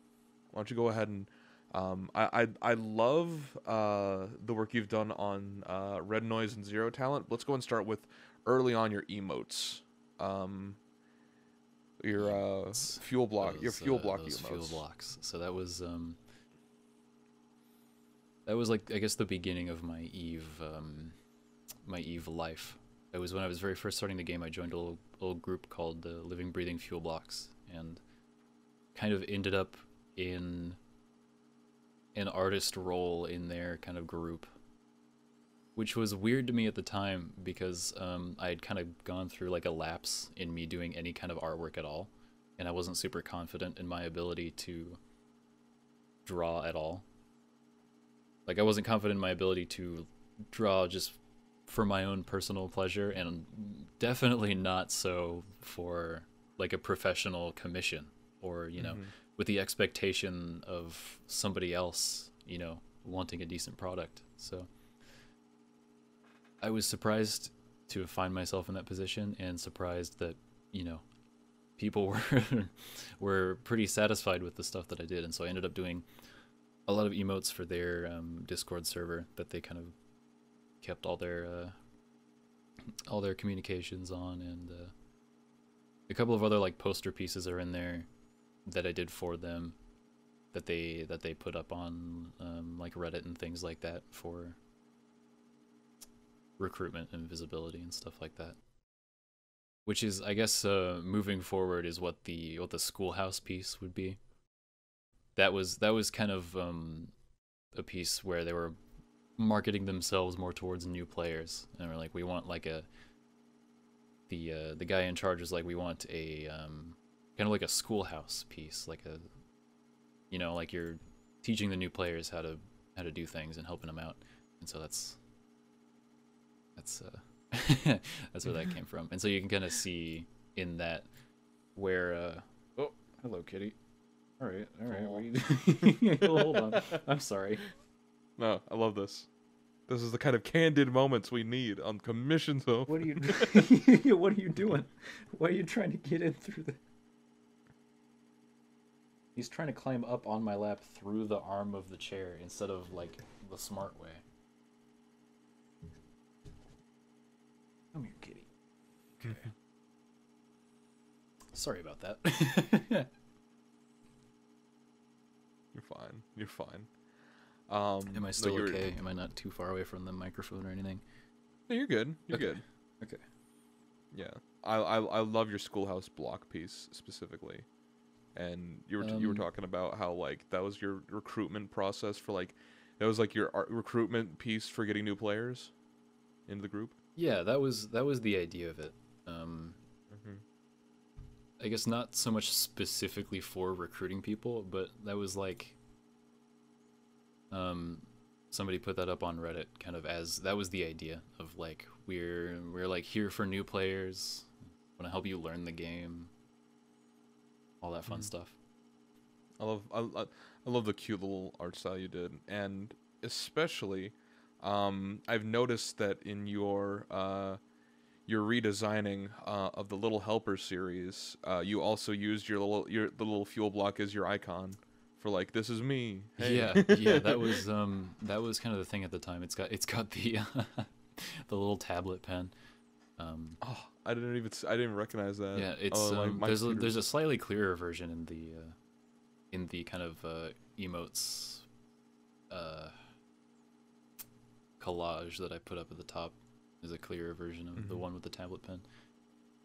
Why don't you go ahead and um, I, I I love uh, the work you've done on uh, Red Noise and Zero Talent. Let's go and start with early on your emotes. Um, your uh, fuel block, your those, fuel uh, block emotes. fuel blocks. So that was um that was like I guess the beginning of my Eve um my Eve life. It was when I was very first starting the game. I joined a little, little group called the Living Breathing Fuel Blocks, and kind of ended up in an artist role in their kind of group, which was weird to me at the time because um, I had kind of gone through like a lapse in me doing any kind of artwork at all, and I wasn't super confident in my ability to draw at all. Like I wasn't confident in my ability to draw just for my own personal pleasure and definitely not so for like a professional commission or you know Mhm. With the expectation of somebody else you know wanting a decent product. So i was surprised to find myself in that position and surprised that you know people were were pretty satisfied with the stuff that i did. And so i ended up doing a lot of emotes for their um, discord server that they kind of kept all their uh, all their communications on. And uh, a couple of other like poster pieces are in there that I did for them that they that they put up on um, like Reddit and things like that for recruitment and visibility and stuff like that. Which is I guess uh, moving forward is what the what the schoolhouse piece would be. That was that was kind of um, a piece where they were marketing themselves more towards new players and we're like we want like a the uh, the guy in charge is like we want a um, kind of like a schoolhouse piece like a you know like you're teaching the new players how to how to do things and helping them out and so that's that's uh that's where that came from and so you can kind of see in that where uh oh hello kitty All right, all right. Cool. we- Hold on. I'm sorry. No, I love this. This is the kind of candid moments we need on Commissions Open. What are you? what are you doing? Why are you trying to get in through the? He's trying to climb up on my lap through the arm of the chair instead of like the smart way. Come here, kitty. Okay. Sorry about that. You're fine. You're fine. Um, Am I still you're- okay? Am I not too far away from the microphone or anything? No, you're good. You're Okay. good. Okay. Yeah, I, I I love your schoolhouse block piece specifically, and you were t- you were Um, talking about how like that was your recruitment process for like that was like your art recruitment piece for getting new players into the group. Yeah, that was that was the idea of it. Um, Mm-hmm. I guess not so much specifically for recruiting people, but that was like um somebody put that up on Reddit kind of as that was the idea of like we're we're like here for new players, want to help you learn the game. All that fun Mhm. stuff. I love I, I I love the cute little art style you did, and especially, um, I've noticed that in your uh, your redesigning uh, of the Little Helper series, uh, you also used your little your the little fuel block as your icon for like this is me. Hey. Yeah, yeah, that was um that was kind of the thing at the time. It's got it's got the the little tablet pen. Um oh, I didn't even I didn't recognize that. Yeah, it's Oh, um, there's a, there's a slightly clearer version in the uh, in the kind of uh, emotes uh, collage that I put up at the top. Is a clearer version of the Mhm. one with the tablet pen.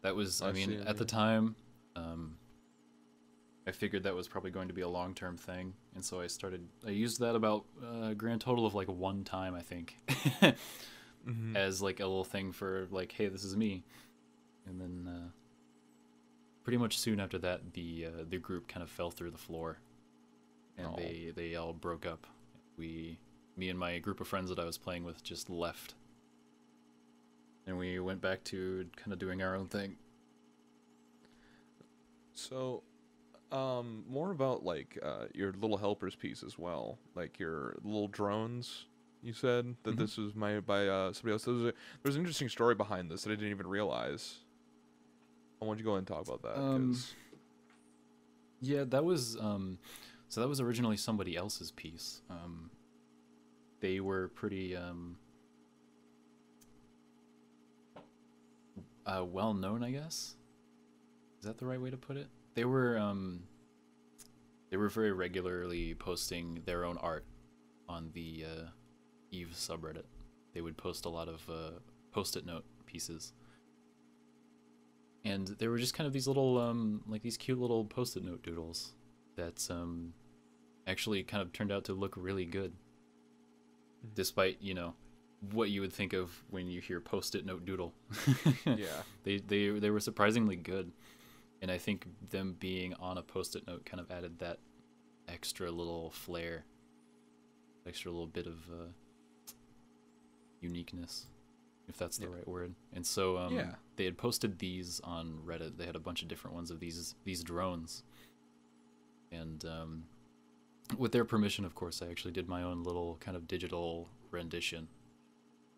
That was, I, I mean, at the time, um, I figured that was probably going to be a long term thing, and so I started. I used that about uh, a grand total of like one time, I think. Mhm. as like a little thing for like, hey, this is me, and then uh, pretty much soon after that, the uh, the group kind of fell through the floor, and Oh. they they all broke up. We, me and my group of friends that I was playing with, just left, and we went back to kind of doing our own thing. So, um, more about like uh, your little helpers piece as well, like your little drones. You said that Mhm. this was my by uh, somebody else. There's a, there's an interesting story behind this that I didn't even realize. I want you to go ahead and talk about that. Um, Yeah, that was um so that was originally somebody else's piece. Um they were pretty um uh well known, I guess. Is that the right way to put it? They were um they were very regularly posting their own art on the uh Eve subreddit. They would post a lot of uh post-it note pieces. And there were just kind of these little um like these cute little post-it note doodles that um actually kind of turned out to look really good. Mhm. despite you know what you would think of when you hear post-it note doodle. Yeah, they they they were surprisingly good. And i think them being on a post-it note kind of added that extra little flair extra little bit of uh uniqueness if that's the Yeah. right word and so um Yeah. they had posted these on reddit they had a bunch of different ones of these these drones and um with their permission of course i actually did my own little kind of digital rendition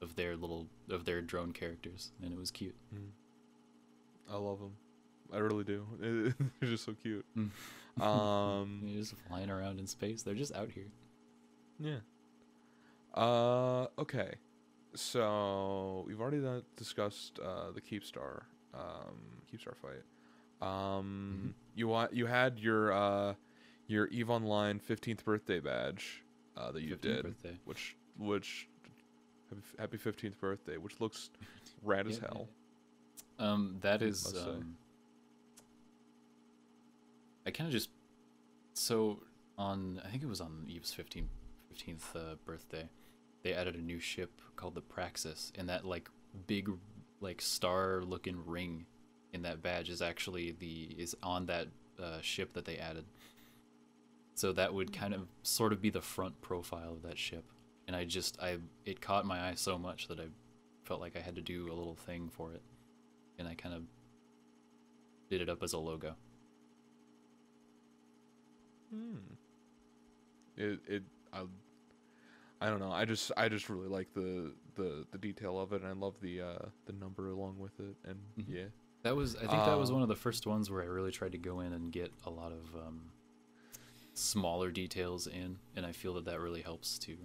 of their little of their drone characters and it was cute I love them. I really do. They're just so cute. Mm. Um, They're just flying around in space. They're just out here. Yeah. Uh, okay. So we've already discussed uh, the Keepstar, um, Keepstar fight. Um, you want you had your uh, your Eve Online fifteenth birthday badge uh, that you 15th did, birthday. which which happy fifteenth birthday, which looks rad as Yeah, hell. Um, that is. Um, I kind of just so on. I think it was on Eve's 15th 15th uh, birthday. They added a new ship called the Praxis, and that like big like star looking ring in that badge is actually the is on that uh, ship that they added. So that would kind of sort of be the front profile of that ship, and I just I it caught my eye so much that I felt like I had to do a little thing for it, and I kind of did it up as a logo. Hmm. It it I, I don't know. I just I just really like the the the detail of it, and I love the uh the number along with it, and Mhm. yeah. That was I think that was Um, one of the first ones where I really tried to go in and get a lot of um, smaller details in, and I feel that that really helps to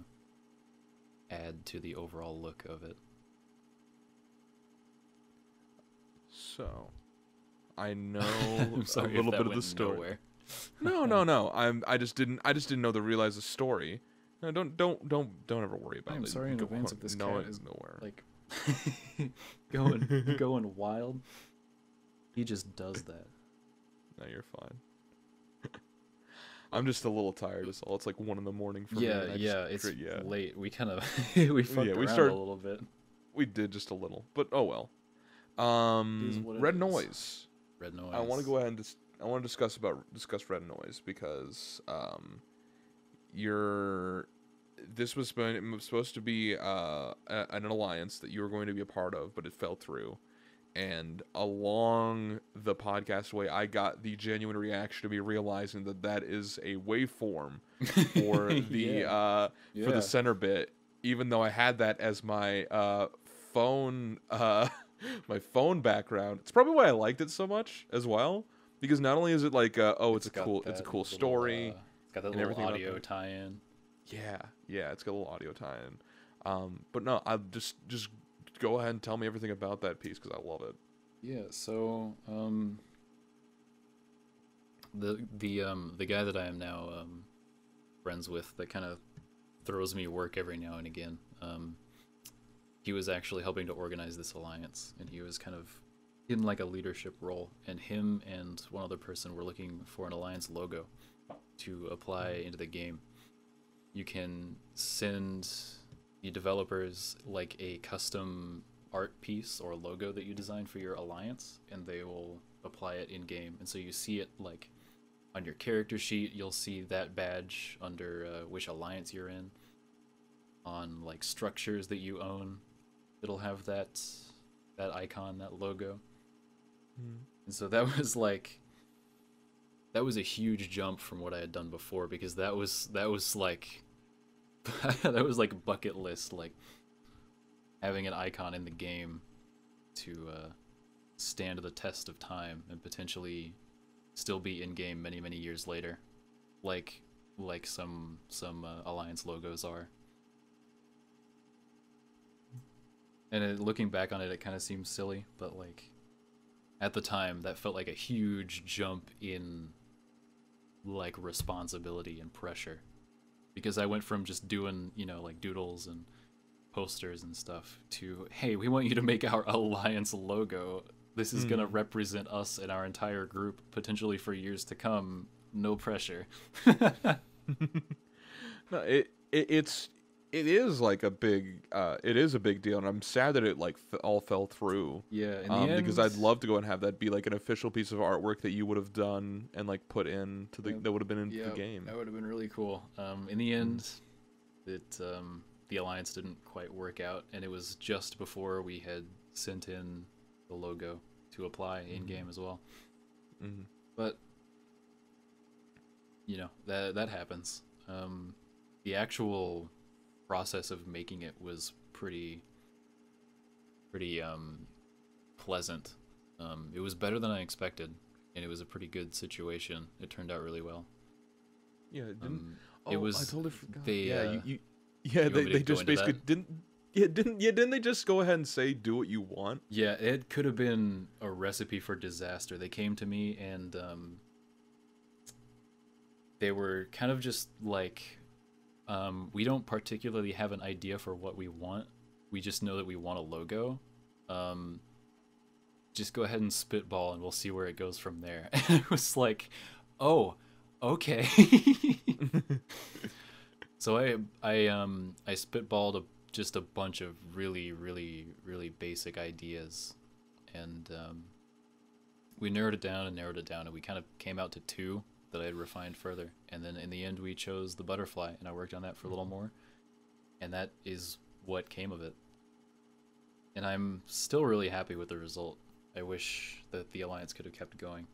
add to the overall look of it. So, I know sorry a little bit of the story. No, no, no. I'm I just didn't I just didn't know the realize the story. No, don't don't don't don't ever worry about I'm it. sorry in Go advance on. if this no, cat it is, nowhere. Like going going wild. He just does that. no, you're fine. I'm just a little tired. Is all. It's like one in the morning for me. Yeah, and I just yeah, it's yeah. late. We kind of we fucked Yeah, we around started- a little bit. We did just a little, but oh well. Um, red is. noise. Red noise. I want to go ahead and dis- I want to discuss about discuss red noise because um, you're this was spo- it was supposed to be uh, an alliance that you were going to be a part of, but it fell through. And along the podcast way, I got the genuine reaction to me realizing that that is a waveform for the Yeah. uh, for the center bit, even though I had that as my uh, phone uh, my phone background. It's probably why I liked it so much as well, because not only is it like uh, oh it's, a cool it's a cool little, story. It's got that and little everything audio tie-in. Yeah, yeah, it's got a little audio tie-in. Um, but no, I just just go ahead and tell me everything about that piece because I love it. Yeah, so um the the um the guy that I am now um friends with that kind of throws me work every now and again. Um he was actually helping to organize this alliance and he was kind of in like a leadership role and him and one other person were looking for an alliance logo to apply into the game. You can send the developers like a custom art piece or logo that you design for your alliance and they will apply it in game and so you see it like on your character sheet. You'll see that badge under uh, which alliance you're in on like structures that you own. It'll have that that icon that logo. And so that was like that was a huge jump from what I had done before because that was that was like that was like bucket list like having an icon in the game to uh, stand the test of time and potentially still be in game many many years later like like some some uh, alliance logos are. And it, looking back on it it kind of seems silly but like at the time that felt like a huge jump in like responsibility and pressure because I went from just doing, you know, like doodles and posters and stuff to, hey, we want you to make our alliance logo. This is going to hmm. represent us and our entire group potentially for years to come. No pressure. No, it, it it's it is like a big uh it is a big deal, and I'm sad that it like f- all fell through. yeah, in the Um, end, because I'd love to go and have that be like an official piece of artwork that you would have done and like put in to the Yep. that would have been in yeah, the game. That would have been really cool. Um, in the end, it um, the alliance didn't quite work out, and it was just before we had sent in the logo to apply in game as well. Mhm. But you know that that happens. Um, the actual process of making it was pretty pretty um, pleasant. Um, it was better than I expected, and it was a pretty good situation. It turned out really well. Yeah, it didn't. Um, oh, it was I totally forgot. they, yeah, uh, you, you yeah want they, they just basically that? didn't. Yeah, didn't yeah didn't they just go ahead and say do what you want? Yeah, it could have been a recipe for disaster. They came to me and um, they were kind of just like, um, we don't particularly have an idea for what we want. We just know that we want a logo. Um, just go ahead and spitball, and we'll see where it goes from there. And it was like, oh, okay. so I I um I spitballed a, just a bunch of really really really basic ideas, and um, we narrowed it down and narrowed it down, and we kind of came out to two that I had refined further, and then in the end we chose the butterfly, and I worked on that for a little more, and that is what came of it. And I'm still really happy with the result. I wish that the alliance could have kept going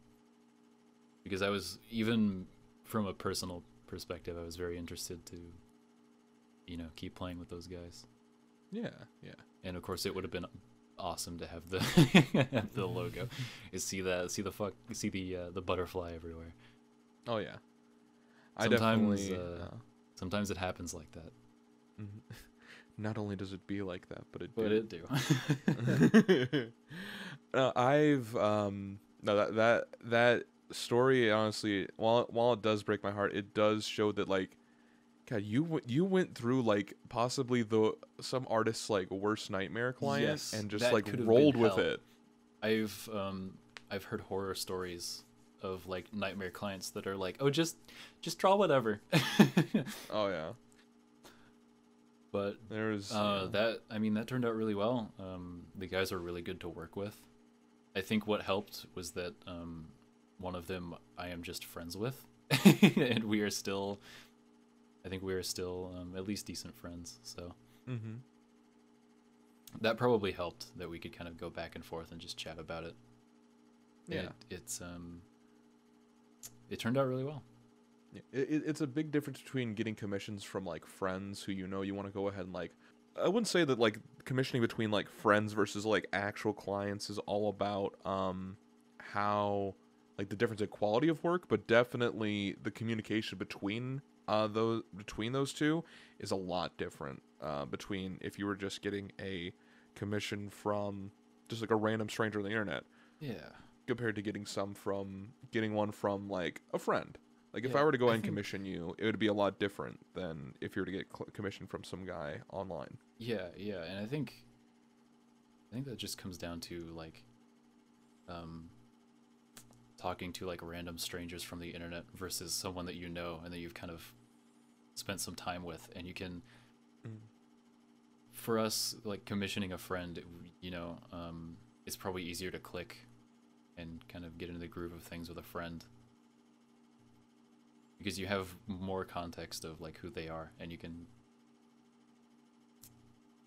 because I was even from a personal perspective, I was very interested to, you know, keep playing with those guys. Yeah, yeah. And of course, it would have been awesome to have the the logo. Is see that see the fuck see the uh, the butterfly everywhere. Oh yeah. I Sometimes, definitely. uh, uh, Sometimes it happens like that, mhm. Not only does it be like that, but it. but do. it do. no, I've um no that that that story honestly while while it does break my heart, it does show that like God, you w- you went through like possibly the some artists like worst nightmare client Yes, and just like rolled with it. I've um I've heard horror stories of like nightmare clients that are like, oh, just just draw whatever. Oh yeah, but there's uh, yeah. that I mean that turned out really well. Um, the guys are really good to work with. I think what helped was that um, one of them I am just friends with, and we are still. I think we are still um, at least decent friends. So Mhm. that probably helped that we could kind of go back and forth and just chat about it. Yeah. It, it's um. It turned out really well. It- it's a big difference between getting commissions from like friends who you know you want to go ahead and like. I wouldn't say that like commissioning between like friends versus like actual clients is all about um how like the difference in quality of work, but definitely the communication between uh those between those two is a lot different uh between if you were just getting a commission from just like a random stranger on the internet Yeah. Compared to getting some from getting one from like a friend. Like if Yeah, I were to go and commission you, it would be a lot different than if you were to get cl- commission from some guy online. Yeah, yeah, and I think I think that just comes down to like um talking to like random strangers from the internet versus someone that you know and that you've kind of spent some time with and you can Mm. for us like commissioning a friend you know um it's probably easier to click and kind of get into the groove of things with a friend because you have more context of like who they are and you can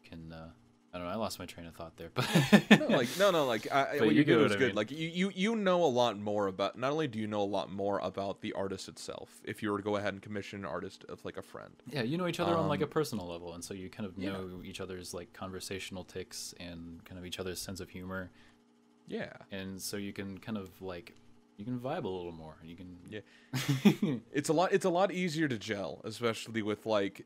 can uh I don't know I lost my train of thought there but no, like no, no, like I, what you you get did what was I good. mean. Like you, you, you know a lot more about. Not only do you know a lot more about the artist itself, if you were to go ahead and commission an artist of like a friend. Yeah, you know each other on like a Um, personal level, and so you kind of yeah. know each other's like conversational ticks and kind of each other's sense of humor, Yeah, and so you can kind of like you can vibe a little more. You can Yeah. it's a lot. It's a lot easier to gel, especially with like,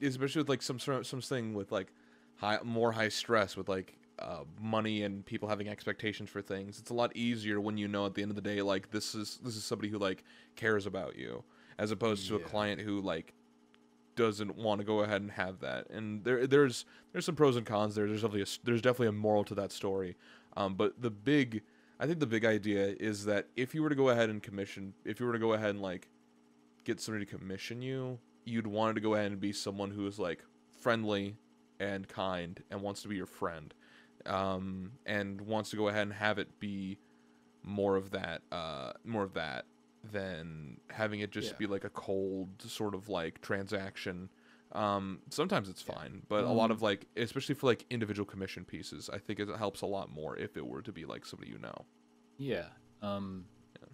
especially with like some sort of something with like high, more high stress with like uh, money and people having expectations for things. It's a lot easier when you know at the end of the day like this is this is somebody who like cares about you, as opposed to a client who like doesn't want to go ahead and have that. And there there's there's some pros and cons there. There's definitely a, there's definitely a moral to that story. Um, but the big I think the big idea is that if you were to go ahead and commission, if you were to go ahead and like get somebody to commission you, you'd want to go ahead and be someone who is like friendly and kind and wants to be your friend, um, and wants to go ahead and have it be more of that, uh, more of that than having it just Yeah. be like a cold sort of like transaction. Um, sometimes it's fine, but a lot of like, especially for like individual commission pieces, I think it helps a lot more if it were to be like somebody you know. yeah, um, Yeah.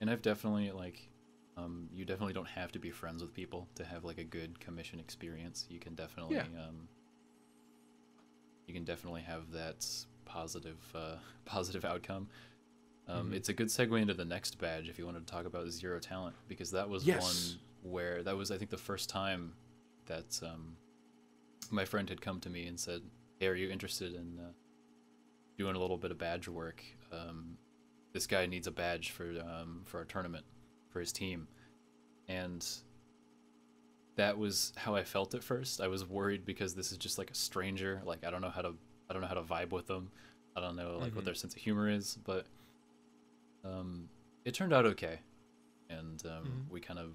and I've definitely like um, you definitely don't have to be friends with people to have like a good commission experience. You can definitely yeah. um, you can definitely have that positive uh, positive outcome. Um, Mhm. It's a good segue into the next badge if you wanted to talk about zero talent because that was Yes. one where that was I think the first time that um, my friend had come to me and said, "Hey, are you interested in uh, doing a little bit of badge work? Um, this guy needs a badge for um, for our tournament for his team," and that was how I felt at first. I was worried because this is just like a stranger. Like I don't know how to I don't know how to vibe with them. I don't know like what Mhm. their sense of humor is, but um, it turned out okay, and um, Mhm. we kind of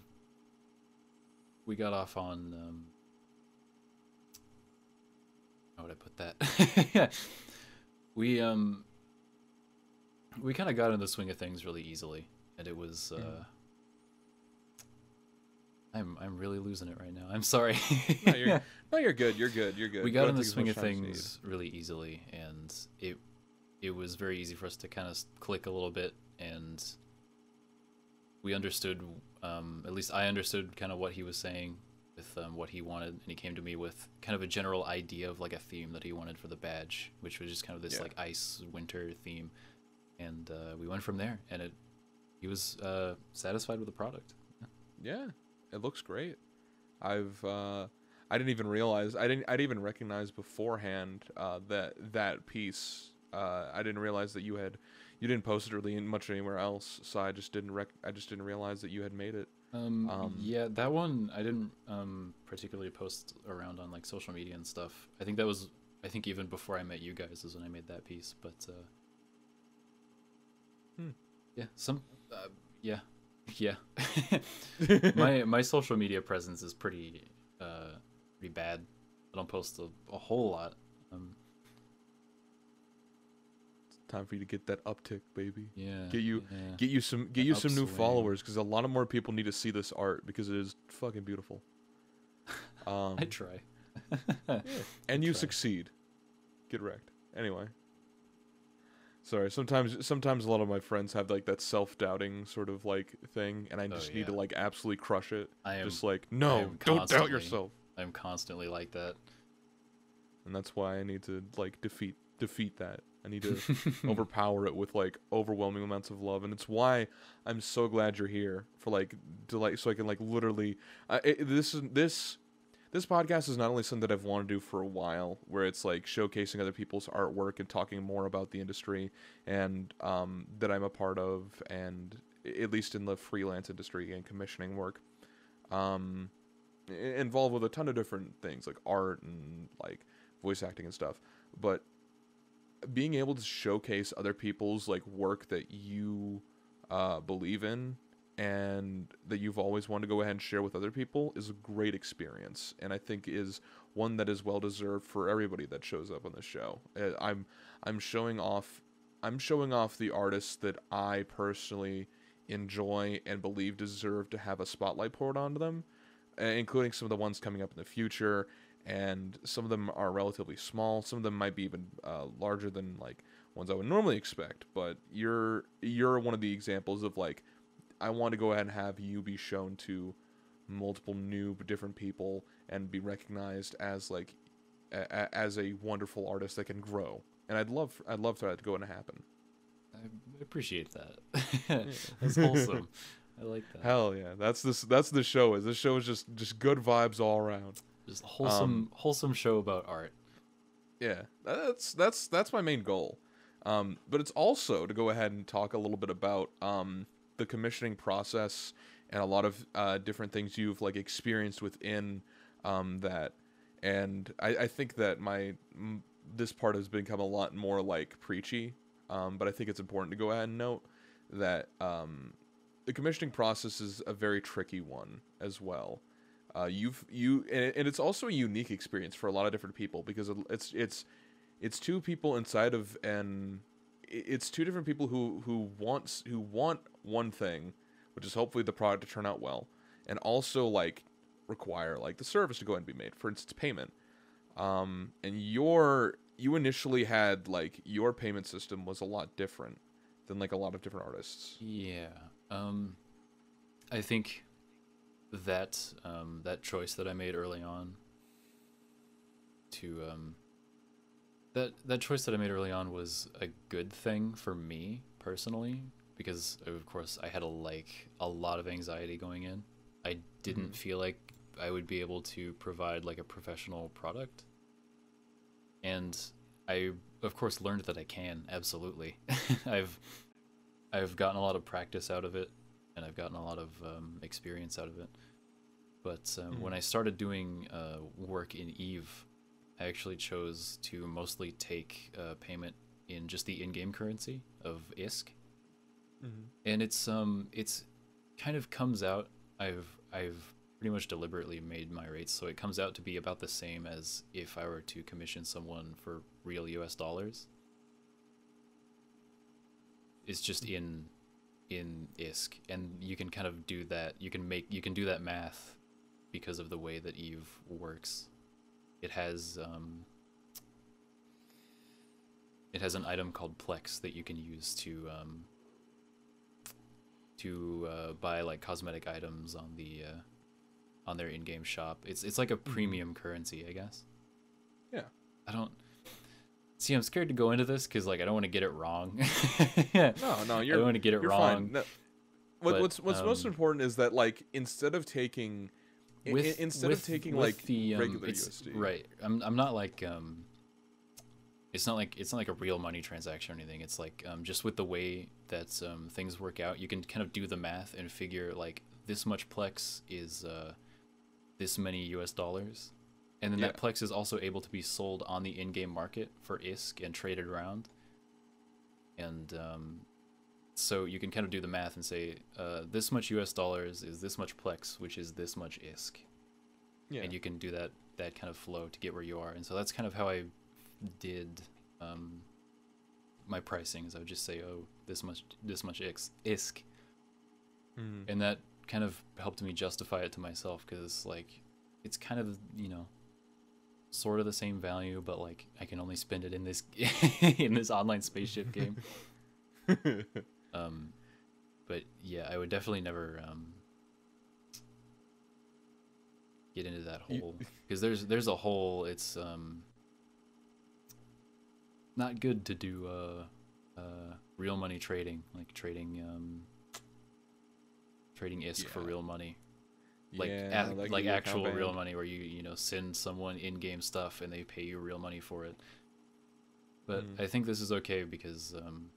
we got off on um, how would I put that? we um we kind of got in the swing of things really easily, and it was. Uh, Mhm. I'm I'm really losing it right now. I'm sorry. No, you're, no, you're good. You're good. You're good. we got ahead in the and take as swing of time as you need. things really easily, and it it was very easy for us to kind of click a little bit, and we understood, um, at least I understood kind of what he was saying with um, what he wanted, and he came to me with kind of a general idea of like a theme that he wanted for the badge, which was just kind of this Yeah. like ice winter theme, and uh, we went from there, and it he was uh, satisfied with the product. Yeah, it looks great. I've uh, I didn't even realize I didn't I didn't even recognize beforehand uh, that that piece. Uh, I didn't realize that you had you didn't post it really much anywhere else. So I just didn't rec- I just didn't realize that you had made it. Um, Um, yeah, that one I didn't um, particularly post around on like social media and stuff. I think that was I think even before I met you guys is when I made that piece. But uh, Hmm. yeah, some uh, yeah, yeah. my my social media presence is pretty uh, pretty bad. I don't post a, a whole lot. Um, Time for you to get that uptick, baby. yeah, Get you- yeah. Get you some get An you some new followers because a lot of more people need to see this art because it is fucking beautiful. Um, I try. and you try. succeed. Get wrecked. Anyway. Sorry, sometimes sometimes a lot of my friends have like that self-doubting sort of like thing and I Oh, just need to like absolutely crush it. I am just like, no, don't doubt yourself. I'm constantly like that. And that's why I need to like defeat defeat that. I need to overpower it with like overwhelming amounts of love and it's why i'm so glad you're here for like like so i can like literally uh, it, this is this this podcast is not only something that i've wanted to do for a while where it's like showcasing other people's artwork and talking more about the industry and um, that i'm a part of and at least in the freelance industry and commissioning work um, involved with a ton of different things like art and like voice acting and stuff but being able to showcase other people's like work that you uh, believe in and that you've always wanted to go ahead and share with other people is a great experience. And i think is one that is well deserved for everybody that shows up on the show. Uh, i'm i'm showing off i'm showing off the artists that i personally enjoy and believe deserve to have a spotlight poured onto them uh, including some of the ones coming up in the future and some of them are relatively small. Some of them might be even uh, larger than like ones I would normally expect. But you're you're one of the examples of like I want to go ahead and have you be shown to multiple new different people and be recognized as like a, a- as a wonderful artist that can grow. And I'd love I'd love for that to go and happen. I appreciate that. That's awesome. I like that. Hell yeah, that's this that's the show is. This show is just just good vibes all around. Just wholesome, Um, wholesome show about art. Yeah, that's that's that's my main goal. Um, but it's also to go ahead and talk a little bit about um, the commissioning process and a lot of uh, different things you've like experienced within um, that. And I, I think that my m- this part has become a lot more like preachy. Um, but I think it's important to go ahead and note that um, the commissioning process is a very tricky one as well. Uh, you've you and, it's also a unique experience for a lot of different people because it's it's it's two people inside of an it's two different people who who wants who want one thing, which is hopefully the product to turn out well, and also like require like the service to go and be made. For instance, payment. Um, and your you initially had like your payment system was a lot different than like a lot of different artists. Yeah. Um, I think that um, that choice that I made early on to um, that that choice that I made early on was a good thing for me personally because of course I had a like a lot of anxiety going in. I didn't Mhm. feel like I would be able to provide like a professional product. And I of course learned that I can absolutely. I've I've gotten a lot of practice out of it, and I've gotten a lot of um, experience out of it. But um, when I started doing uh, work in Eve, I actually chose to mostly take uh, payment in just the in-game currency of ISK, Mm-hmm. and it's um it's kind of comes out. I've I've pretty much deliberately made my rates so it comes out to be about the same as if I were to commission someone for real U.S. dollars. It's just in in ISK, and you can kind of do that. You can make you can do that math because of the way that Eve works. It has um, it has an item called Plex that you can use to um, to uh, buy like cosmetic items on the uh, on their in-game shop. It's it's like a premium currency, I guess. Yeah. I don't see. I'm scared to go into this because like I don't want to get it wrong. No, no, you're don't want to get it you're wrong. fine. No, what, but, what's what's most um, important is that like instead of taking i- i- With, instead with- of taking with like the um, regular USD, right? I'm I'm not like um. It's not like it's not like a real money transaction or anything. It's like um, just with the way that um, things work out, you can kind of do the math and figure like this much plex is uh, this many U.S. dollars, and then that plex is also able to be sold on the in-game market for ISK and traded around. And um, so you can kind of do the math and say uh, this much U.S. dollars is this much plex, which is this much ISK Yeah. and you can do that that kind of flow to get where you are and so that's kind of how i did um, my pricing is i would just say oh this much this much X, isk Mhm. and that kind of helped me justify it to myself because like it's kind of you know sort of the same value but like i can only spend it in this in this online spaceship game. Um but yeah i would definitely never um get into that hole because there's there's a hole it's um not good to do uh uh real money trading like trading um trading isk for real money like yeah, like actual real money where you you know send someone in-game stuff and they pay you real money for it but Mhm. i think this is okay because um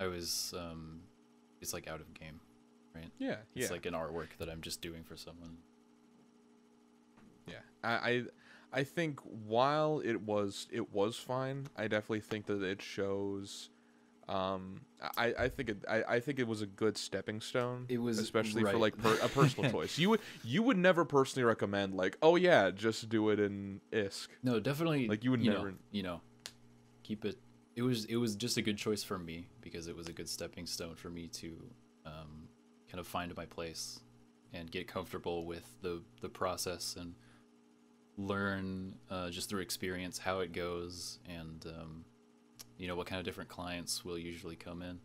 i was um it's like out of game right Yeah, it's yeah, like an artwork that i'm just doing for someone yeah. I, I I think while it was it was fine, I definitely think that it shows. Um, I I think it I, I think it was a good stepping stone. It was- especially for like per, a personal choice. You would you would never personally recommend like oh yeah just do it in ISK. no definitely Like, you would you never- know, you know keep it it was it was just a good choice for me because it was a good stepping stone for me to um kind of find my place and get comfortable with the the process and learn uh, just through experience how it goes and um, you know what kind of different clients will usually come in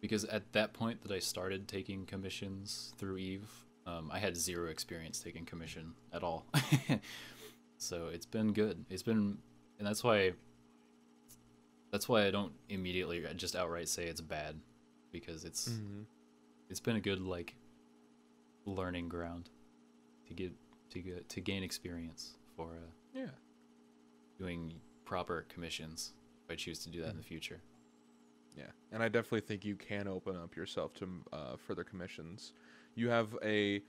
because at that point that I started taking commissions through Eve, um, I had zero experience taking commission at all. so it's been good. It's been, and that's why. That's why I don't immediately just outright say it's bad, because it's Mm-hmm. it's been a good like learning ground to get to get to gain experience for uh, Yeah. doing proper commissions if I choose to do that in the future. Yeah, and I definitely think you can open up yourself to uh, further commissions. You have a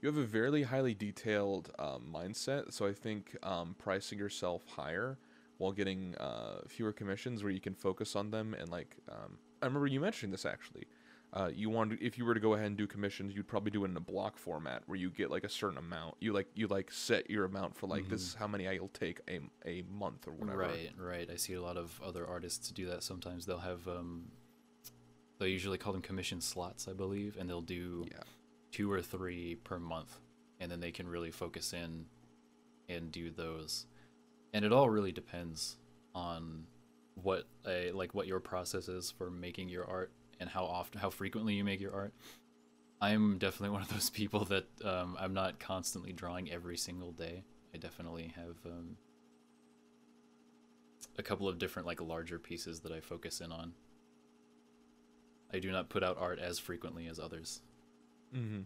you have a very highly detailed um, mindset, so I think um, pricing yourself higher while getting uh, fewer commissions, where you can focus on them and like um, I remember you mentioning this actually. Uh, you want if you were to go ahead and do commissions, you'd probably do it in a block format where you get like a certain amount. You like you like set your amount for like this is how many I'll take a a month or whatever. Right, right. I see a lot of other artists do that sometimes. They'll have um they usually call them commission slots, I believe, and they'll do Yeah. two or three per month and then they can really focus in and do those. And it all really depends on what a like what your process is for making your art and how often how frequently you make your art. I'm definitely one of those people that um, I'm not constantly drawing every single day. I definitely have um, a couple of different like larger pieces that I focus in on. I do not put out art as frequently as others. Mm-hmm.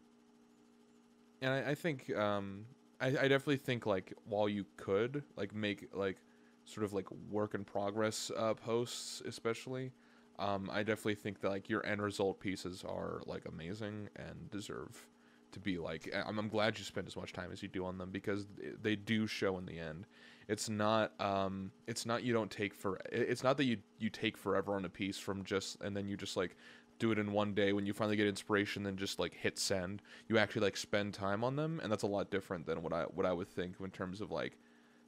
And I, I think um, I, I definitely think like while you could like make like sort of like work in progress uh, posts, especially, um, I definitely think that like your end result pieces are like amazing and deserve to be like. I'm, I'm glad you spend as much time as you do on them because they do show in the end. It's not um, it's not you don't take for it's not that you you take forever on a piece from just and then you just like do it in one day when you finally get inspiration then just like hit send you actually like spend time on them and that's a lot different than what i what i would think in terms of like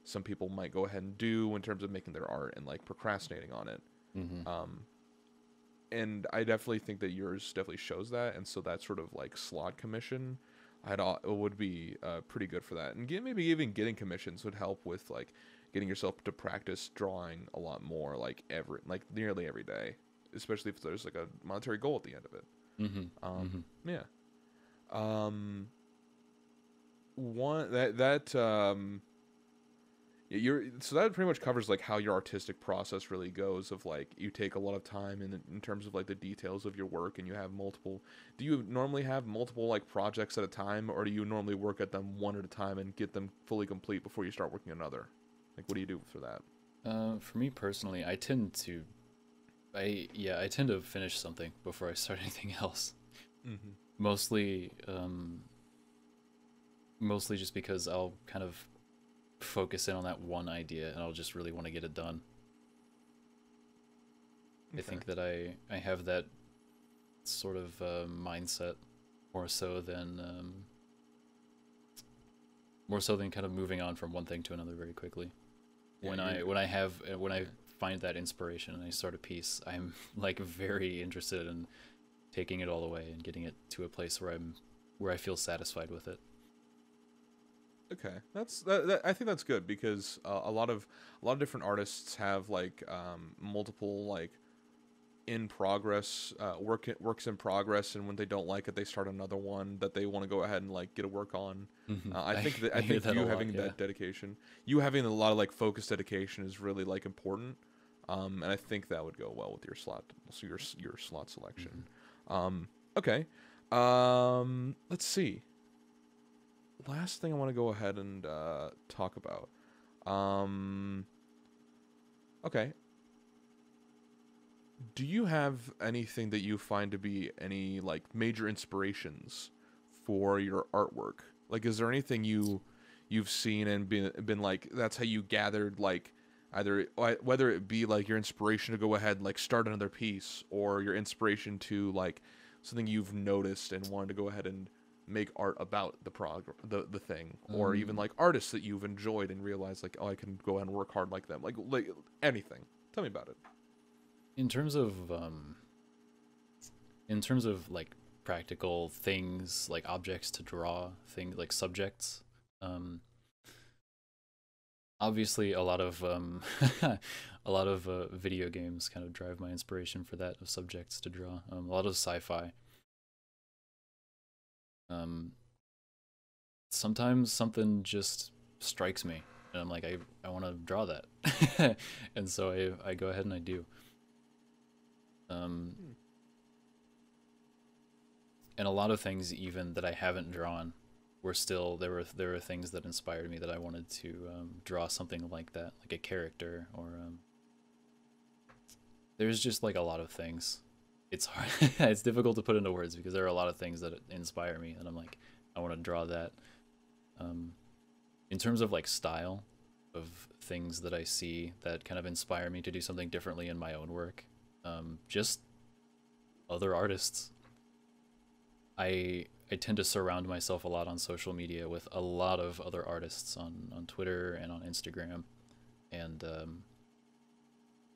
some people might go ahead and do in terms of making their art and like procrastinating on it Mm-hmm. um and i definitely think that yours definitely shows that and so that sort of like slot commission i'd it would be uh, pretty good for that and get, maybe even getting commissions would help with like getting yourself to practice drawing a lot more like every like nearly every day especially if there's like a monetary goal at the end of it. Mm-hmm. Um, Yeah. Um. One that that um. Yeah, You're so that pretty much covers like how your artistic process really goes. Of like you take a lot of time in in terms of like the details of your work, and you have multiple. Do you normally have multiple like projects at a time, or do you normally work at them one at a time and get them fully complete before you start working another? Like, what do you do for that? Uh, for me personally, I tend to, I yeah, I tend to finish something before I start anything else. Mm-hmm. Mostly, um, mostly just because I'll kind of focus in on that one idea, and I'll just really want to get it done. I think that I I have that sort of uh, mindset more so than um, more so than kind of moving on from one thing to another very quickly. Yeah, when I when I have uh, when I find that inspiration and I start a piece, I'm like very interested in taking it all away and getting it to a place where I'm where I feel satisfied with it. Okay, that's that, that. I think that's good because uh, a lot of a lot of different artists have like um, multiple like in progress uh, work works in progress, and when they don't like it, they start another one that they want to go ahead and like get a work on. Uh, I think that I, hear think that you lot, having yeah. that dedication, you having a lot of like focused dedication is really like important, um, and I think that would go well with your slot, so your your slot selection. Mm-hmm. Um, okay, um, let's see. Last thing I want to go ahead and uh, talk about. Um, okay. Do you have anything that you find to be any like major inspirations for your artwork? Like, is there anything you you've seen and been been like that's how you gathered like either whether it be like your inspiration to go ahead and like start another piece or your inspiration to like something you've noticed and wanted to go ahead and make art about the prog the the thing or even Um, like artists that you've enjoyed and realized like oh I can go ahead and work hard like them. Like like anything. Tell me about it. In terms of um in terms of like practical things like objects to draw things like subjects um obviously a lot of um a lot of uh, video games kind of drive my inspiration for that of subjects to draw. Um, a lot of sci-fi um sometimes something just strikes me and i'm like i, I want to draw that. And so I, I go ahead and i do. Um and a lot of things even that i haven't drawn were still there were there were things that inspired me that i wanted to um, draw something like that like a character or um there's just like a lot of things it's hard. It's difficult to put into words because there are a lot of things that inspire me and i'm like i want to draw that. Um in terms of like style of things that i see that kind of inspire me to do something differently in my own work um just other artists. I i tend to surround myself a lot on social media with a lot of other artists on on twitter and on instagram. And um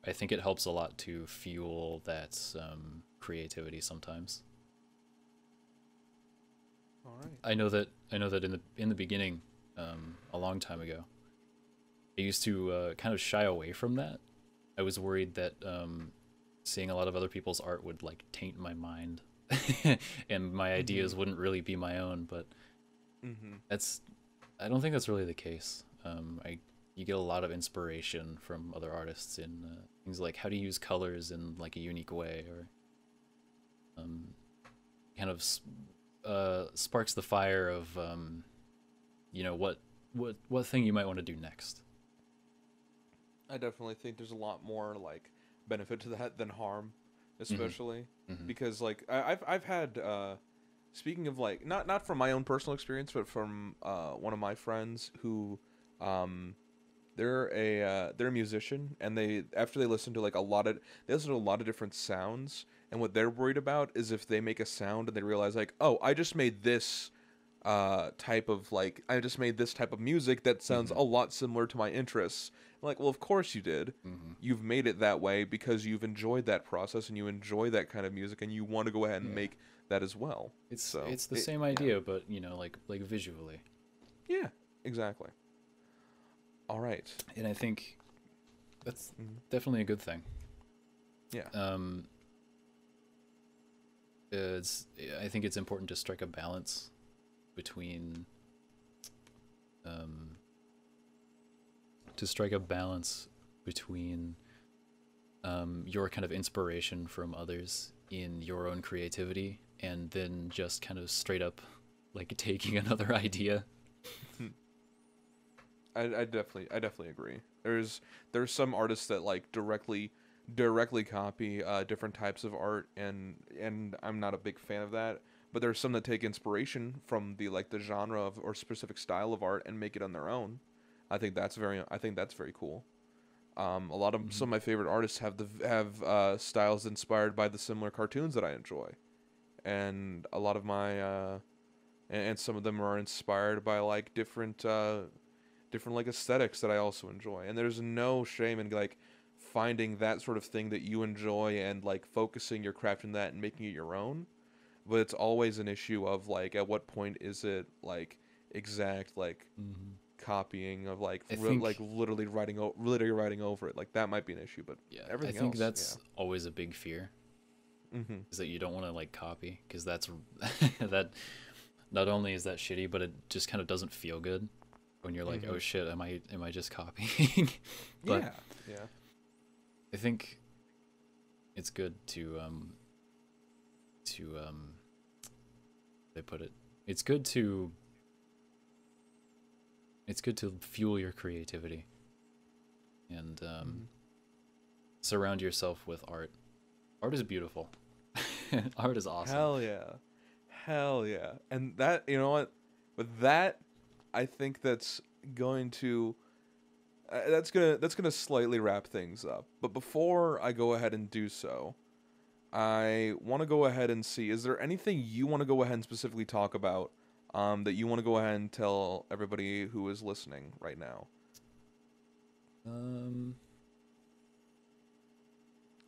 I think it helps a lot to fuel that um, creativity sometimes. all right I know that I know that in the in the beginning, um, a long time ago, I used to uh, kind of shy away from that. I was worried that um, seeing a lot of other people's art would like taint my mind, and my ideas wouldn't really be my own. But mm-hmm. that's I don't think that's really the case. Um, I you get a lot of inspiration from other artists in uh, things like how to use colors in like a unique way, or um, kind of uh, sparks the fire of um, you know what what what thing you might want to do next. I definitely think there's a lot more like benefit to that than harm, Mm-hmm. especially Mhm. because like I, I've I've had uh, speaking of like not not from my own personal experience, but from uh, one of my friends who um, they're a uh, they're a musician and they after they listen to like a lot of they listen to a lot of different sounds and what they're worried about is if they make a sound and they realize like oh I just made this uh type of like I just made this type of music that sounds a lot similar to my interests. Like, well, of course you did. Mhm. You've made it that way because you've enjoyed that process and you enjoy that kind of music and you want to go ahead and Yeah. make that as well. It's So, it's the it- same idea, but you know, like like visually. Yeah, exactly. All right. and I think that's Mhm. definitely a good thing. Yeah. Um, it's I think it's important to strike a balance between um to strike a balance between um your kind of inspiration from others in your own creativity and then just kind of straight up like taking another idea. I, I definitely I definitely agree. There's there's some artists that like directly directly copy uh, different types of art and and I'm not a big fan of that. But there's some that take inspiration from the like the genre of or specific style of art and make it on their own. I think that's very I think that's very cool. Um, a lot of some of my favorite artists have the have uh, styles inspired by the similar cartoons that I enjoy, and a lot of my uh, and, and some of them are inspired by like different uh, different like aesthetics that I also enjoy. And there's no shame in like finding that sort of thing that you enjoy and like focusing your craft in that and making it your own. But it's always an issue of like at what point is it like exact like Mm-hmm. copying of like re- think- like literally writing o- literally writing over it. Like that might be an issue, but Yeah, everything I think else, that's always a big fear yeah. hmm is that you don't want to like copy because that's that not only is that shitty but it just kind of doesn't feel good when you're like Mhm. oh shit am i am i just copying but yeah, yeah. i think it's good to um to um they put it it's good to it's good to fuel your creativity and um Mhm. surround yourself with art art is beautiful art is awesome Hell yeah. Hell yeah. And that, you know what? With that, I think that's going to uh, that's to that's to slightly wrap things up. But before I go ahead and do so, I want to go ahead and see is there anything you want to go ahead and specifically talk about um, that you want to go ahead and tell everybody who is listening right now? um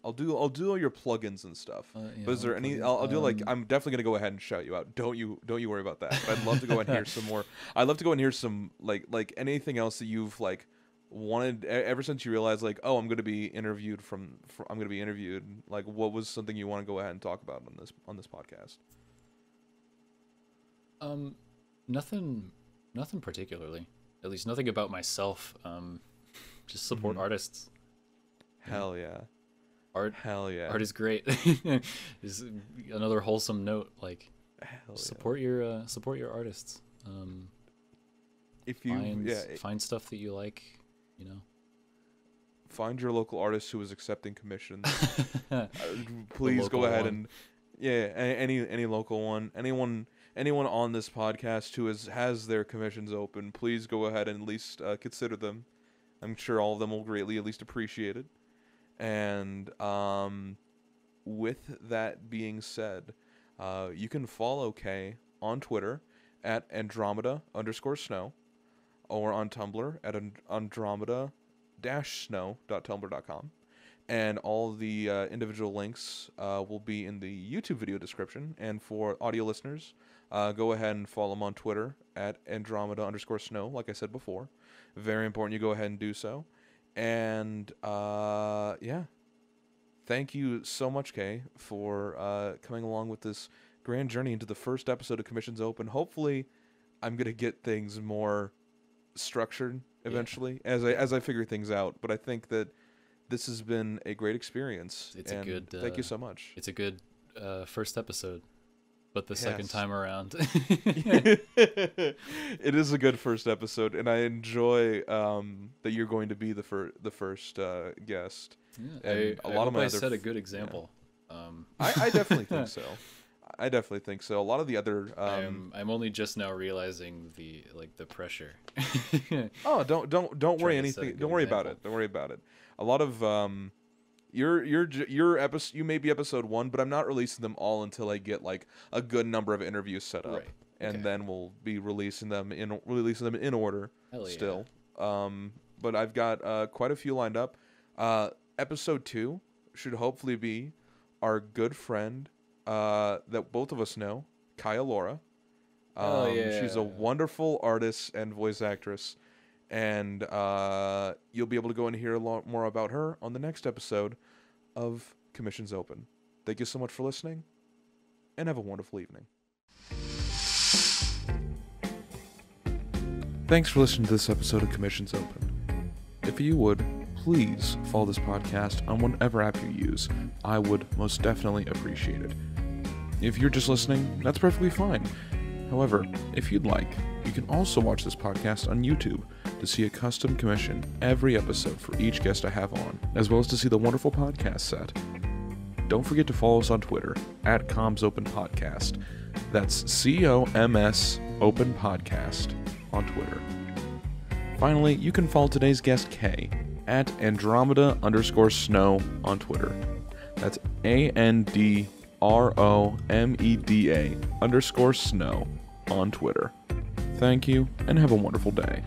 I'll do I'll do all your plugins and stuff. Uh, yeah, but is there any? I'll, I'll do like Um, I'm definitely gonna go ahead and shout you out. Don't you don't you worry about that. But I'd love to go and hear some more. I'd love to go and hear some like like anything else that you've like wanted ever since you realized like oh I'm gonna be interviewed from, fr I'm gonna be interviewed. Like what was something you want to go ahead and talk about on this on this podcast? Um, nothing, nothing particularly. At least nothing about myself. Um, just support Mhm. artists. Hell yeah, Art, hell yeah, art is great. is another wholesome note. Like hell yeah. support your uh, support your artists. Um, If you find yeah i- find stuff that you like. You know. find your local artist who is accepting commissions. Uh, please go ahead one. and yeah any any local one anyone anyone on this podcast who is has their commissions open please go ahead and at least uh, consider them i'm sure all of them will greatly at least appreciate it and um with that being said uh, you can follow kay on twitter at andromeda underscore snow or on tumblr at and- andromeda dash snow.tumblr.com and all the uh, individual links uh, will be in the YouTube video description. And for audio listeners, uh, go ahead and follow them on Twitter at Andromeda underscore Snow, like I said before. Very important you go ahead and do so. And uh, yeah, thank you so much, Kay, for uh, coming along with this grand journey into the first episode of Commissions Open. Hopefully, I'm gonna get things more structured Yeah. eventually as I as I figure things out. But I think that this has been a great experience. It's a good, Thank you uh, so much. It's a good uh, first episode, but the second time around. it is a good first episode, and I enjoy um, that you're going to be the fir- the first uh, guest. Yeah, And I, a I lot of my I set a f- good yeah. example. Um, I, I definitely think so. I definitely think so. A lot of the other. Um, I'm I'm only just now realizing the like the pressure. Oh, don't don't don't worry Trying to set a anything. Don't worry about it. Don't worry about it. A lot of um, your your your episode. You may be episode one, but I'm not releasing them all until I get like a good number of interviews set up, Right. and Okay. then we'll be releasing them in releasing them in order. Hell yeah. Still, um, but I've got uh quite a few lined up. Uh, episode two should hopefully be our good friend uh that both of us know, Kaya Laura. Um, She's a wonderful artist and voice actress, and uh, you'll be able to go and hear a lot more about her on the next episode of Commissions Open. Thank you so much for listening. and have a wonderful evening. Thanks for listening to this episode of Commissions Open. If you would, please follow this podcast on whatever app you use. I would most definitely appreciate it. If you're just listening, that's perfectly fine. However, if you'd like, you can also watch this podcast on YouTube to see a custom commission every episode for each guest I have on, as well as to see the wonderful podcast set. Don't forget to follow us on Twitter at Comms Open Podcast. That's C O M S Open Podcast on Twitter. Finally, you can follow today's guest Kay at Andromeda underscore Snow on Twitter. That's A N D R O M E D A underscore Snow on Twitter. Thank you and have a wonderful day.